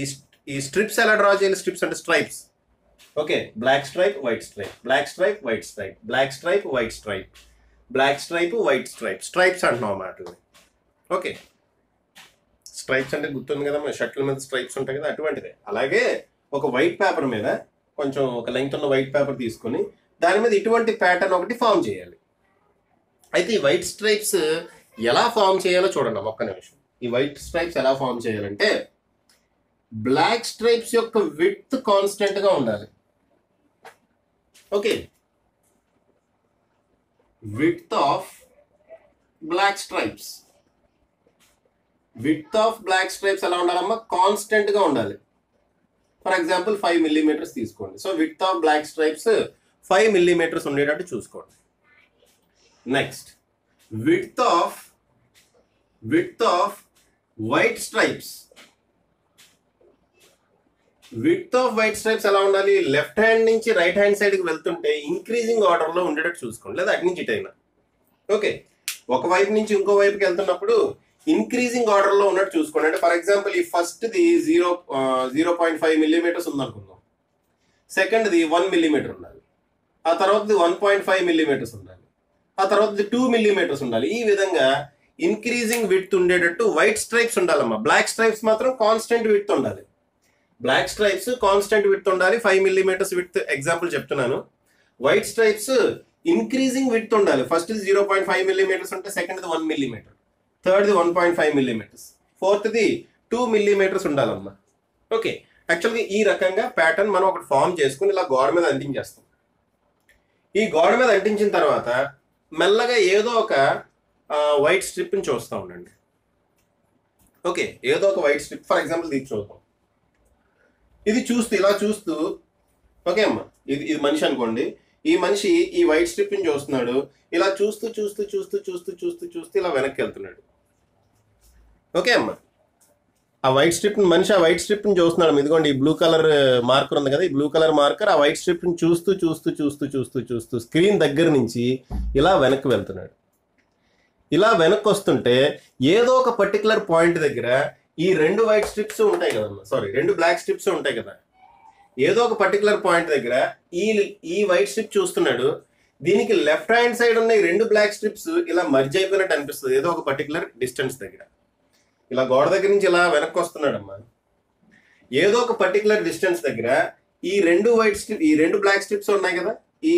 ఈ ఈ స్ట్రిప్స్ ఎలా డ్రా చేయాలి? స్ట్రిప్స్ అంటే stripes okay black stripe white stripe black stripe white stripe black stripe white stripe black stripe white stripe stripes అంటున్నాం అన్నమాట ఓకే స్ట్రైప్స్ అంటే గుర్తుంది కదా మన షర్ట్ల మీద స్ట్రైప్స్ ఉంటాయి కదా అటువంటిదే. అలాగే ఒక వైట్ పేపర్ మీద కొంచెం ఒక లెంగ్త్ ఉన్న వైట్ పేపర్ తీసుకొని దాని మీద ఇటువంటి ప్యాటర్న్ ఒకటి ఫామ్ చేయాలి. అయితే ఈ వైట్ స్ట్రైప్స్ ఎలా ఫామ్ చేయాలో చూడండి ఒక్క నిమిషం. ఈ వైట్ స్ట్రైప్స్ ఎలా ఫామ్ చేయాలంటే బ్లాక్ స్ట్రైప్స్ యొక్క విత్ కాన్స్టెంట్గా ఉండాలి. Okay width of black stripes width of black stripes ఎలా ఉండాలమ్మా? కాన్స్టెంట్గా ఉండాలి. ఫర్ ఎగ్జాంపుల్ ఫైవ్ మిల్లీమీటర్స్ తీసుకోండి. So width of black stripes five millimeters ఉండేటట్టు చూసుకోండి. Next width of width of white stripes width of white stripes ఎలా ఉండాలి? Left hand నుంచి రైట్ హ్యాండ్ సైడ్కి వెళ్తుంటే ఇంక్రీజింగ్ ఆర్డర్లో ఉండేటట్టు చూసుకోండి. లేదా అటు నుంచి ఇటైనా ఓకే ఒక వైపు నుంచి ఇంకో వైపుకి వెళ్తున్నప్పుడు ఇంక్రీజింగ్ ఆర్డర్లో ఉన్నట్టు చూసుకోండి. అంటే ఫర్ ఎగ్జాంపుల్ ఈ first the zero zero point five millimeters ఉందనుకుందాం. సెకండ్ ది వన్ మిల్లీమీటర్ ఉండాలి. ఆ తర్వాతది వన్ పాయింట్ ఫైవ్ మిల్లీమీటర్స్ ఉండాలి. ఆ తర్వాతది టూ మిల్లీమీటర్స్ ఉండాలి. ఈ విధంగా ఇంక్రీజింగ్ విత్ ఉండేటట్టు వైట్ స్ట్రైప్స్ ఉండాలమ్మా. బ్లాక్ స్ట్రైప్స్ మాత్రం కాన్స్టెంట్ విత్ ఉండాలి. బ్లాక్ స్ట్రైప్స్ కాన్స్టెంట్ విత్ ఉండాలి ఫైవ్ మిల్లీమీటర్స్ విత్ ఎగ్జాంపుల్ చెప్తున్నాను. వైట్ స్ట్రైప్స్ ఇంక్రీజింగ్ విత్ ఉండాలి. First zero point five millimeters ఉంటే సెకండ్ వన్ మిల్లీమీటర్ థర్డ్ది వన్ పాయింట్ ఫైవ్ మిల్లీమీటర్స్ ఫోర్త్ది టూ మిల్లీమీటర్స్ ఉండాలమ్మా. ఓకే యాక్చువల్గా ఈ రకంగా ప్యాటర్న్ మనం ఒకటి ఫామ్ చేసుకుని ఇలా గోడ మీద అంటించేస్తాం. ఈ గోడ మీద అంటించిన తర్వాత మెల్లగా ఏదో ఒక వైట్ స్ట్రిప్ని చూస్తూ ఉండండి. ఓకే ఏదో ఒక వైట్ స్ట్రిప్ ఫర్ ఎగ్జాంపుల్ ఇది చూద్దాం. ఇది చూస్తూ ఇలా చూస్తూ ఓకే అమ్మా ఇది ఇది మనిషి అనుకోండి. ఈ మనిషి ఈ వైట్ స్ట్రిప్ని చూస్తున్నాడు ఇలా చూస్తూ చూస్తూ చూస్తూ చూస్తూ చూస్తూ చూస్తూ ఇలా వెనక్కి వెళ్తున్నాడు ఓకే అమ్మా. ఆ వైట్ స్ట్రిప్ని మనిషి ఆ వైట్ స్ట్రిప్ని చూస్తున్నాడు. ఇదిగోండి ఈ బ్లూ కలర్ మార్కర్ ఉంది కదా ఈ బ్లూ కలర్ మార్కర్ ఆ వైట్ స్ట్రిప్ని చూస్తూ చూస్తూ చూస్తూ చూస్తూ చూస్తూ స్క్రీన్ దగ్గర నుంచి ఇలా వెనక్కి వెళ్తున్నాడు. ఇలా వెనక్కి వస్తుంటే ఏదో ఒక పర్టికులర్ పాయింట్ దగ్గర ఈ రెండు వైట్ స్ట్రిప్స్ ఉంటాయి కదమ్మా. సారీ రెండు బ్లాక్ స్ట్రిప్స్ ఉంటాయి కదా. ఏదో ఒక పర్టికులర్ పాయింట్ దగ్గర ఈ ఈ వైట్ స్ట్రిప్ చూస్తున్నాడు. దీనికి లెఫ్ట్ హ్యాండ్ సైడ్ ఉన్న ఈ రెండు బ్లాక్ స్ట్రిప్స్ ఇలా మర్జ్ అయిపోయినట్టు అనిపిస్తుంది. ఏదో ఒక పర్టికులర్ డిస్టెన్స్ దగ్గర. ఇలా గోడ దగ్గర నుంచి ఇలా వెనక్కి వస్తున్నాడమ్మా. ఏదో ఒక పర్టికులర్ డిస్టెన్స్ దగ్గర ఈ రెండు వైట్ స్ట్రిప్ ఈ రెండు బ్లాక్ స్ట్రిప్స్ ఉన్నాయి కదా. ఈ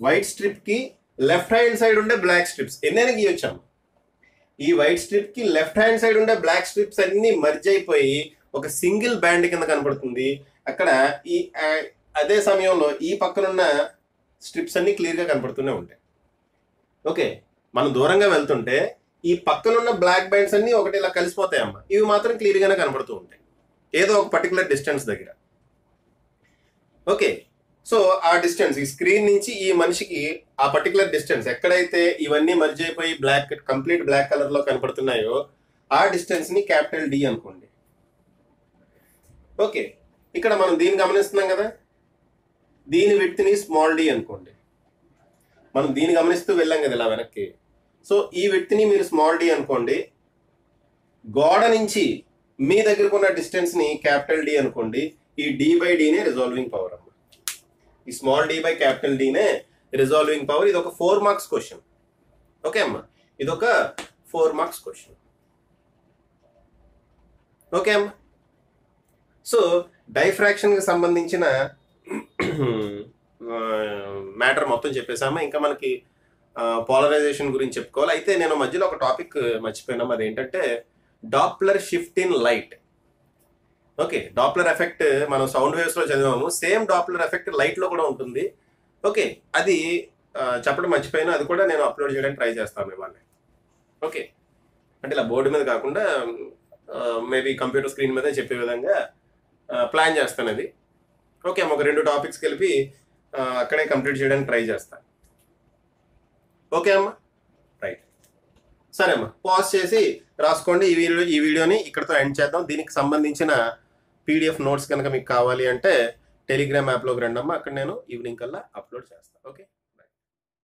వైట్ స్ట్రిప్కి లెఫ్ట్ హ్యాండ్ సైడ్ ఉండే బ్లాక్ స్ట్రిప్స్ ఎన్నైనా గీయొచ్చాము ఈ వైట్ స్ట్రిప్కి లెఫ్ట్ హ్యాండ్ సైడ్ ఉండే బ్లాక్ స్ట్రిప్స్ అన్ని మర్జ్ అయిపోయి ఒక సింగిల్ బ్యాండ్ కింద కనపడుతుంది అక్కడ ఈ అదే సమయంలో ఈ పక్కనున్న స్ట్రిప్స్ అన్ని క్లియర్గా కనపడుతూనే ఉంటాయి. ఓకే మనం దూరంగా వెళ్తుంటే ఈ పక్కనున్న బ్లాక్ బ్యాండ్స్ అన్ని ఒకటి ఇలా కలిసిపోతాయి అమ్మ. ఇవి మాత్రం క్లియర్గానే కనపడుతూ ఉంటాయి. ఏదో ఒక పర్టికులర్ డిస్టెన్స్ దగ్గర. ఓకే సో ఆ డిస్టెన్స్ ఈ స్క్రీన్ నుంచి ఈ మనిషికి ఆ పర్టికులర్ డిస్టెన్స్ ఎక్కడైతే ఇవన్నీ మర్జ్ అయిపోయి బ్లాక్ కంప్లీట్ బ్లాక్ కలర్లో కనపడుతున్నాయో ఆ డిస్టెన్స్ని క్యాపిటల్ డి అనుకోండి. ఓకే. ఇక్కడ మనం దీన్ని గమనిస్తున్నాం కదా? దీని విడ్త్ని స్మాల్ డి అనుకోండి. మనం దీన్ని గమనిస్తూ వెళ్ళాం కదా ఇలా వెనక్కి. సో ఈ విడ్త్ని మీరు స్మాల్ డి అనుకోండి. గోడ నుంచి మీ దగ్గరకు ఉన్న డిస్టెన్స్ని క్యాపిటల్ డి అనుకోండి. ఈ డి బై డీనే రిజాల్వింగ్ పవర్ అమ్మ ఈ స్మాల్ డి బై క్యాపిటల్ డీనే రిజాల్వింగ్ పవర్ ఇది ఒక ఫోర్ మార్క్స్ క్వశ్చన్ ఓకే అమ్మా? ఇది ఒక ఫోర్ మార్క్స్ క్వశ్చన్ ఓకే అమ్మా సో డైఫ్రాక్షన్కి సంబంధించిన మ్యాటర్ మొత్తం చెప్పేసామా ఇంకా మనకి పోలరైజేషన్ గురించి చెప్పుకోవాలి. అయితే నేను మధ్యలో ఒక టాపిక్ మర్చిపోయినాం. అదేంటంటే Doppler shift in light okay Doppler effect మనం సౌండ్ వేవ్స్లో చదివాము. సేమ్ డాప్లర్ ఎఫెక్ట్ లైట్లో కూడా ఉంటుంది. ఓకే అది చెప్పడం మర్చిపోయాను. అది కూడా నేను అప్లోడ్ చేయడానికి ట్రై చేస్తాను ఇవాళ. ఓకే అంటే ఇలా బోర్డు మీద కాకుండా మేబీ కంప్యూటర్ స్క్రీన్ మీద చెప్పే విధంగా ప్లాన్ చేస్తాను అది. ఓకే ఒక రెండు టాపిక్స్ కలిపి అక్కడే కంప్లీట్ చేయడానికి ట్రై చేస్తాను ఓకే అమ్మా? రైట్ సరే అమ్మా. పాజ్ చేసి రాసుకోండి. ఈ వీడియో ఈ వీడియోని ఇక్కడతో ఎండ్ చేద్దాం. దీనికి సంబంధించిన పీడిఎఫ్ నోట్స్ కనుక మీకు కావాలి అంటే టెలిగ్రామ్ యాప్లోకి రండి అక్కడ నేను ఈవినింగ్ కల్లా అప్లోడ్ చేస్తాను ఓకే?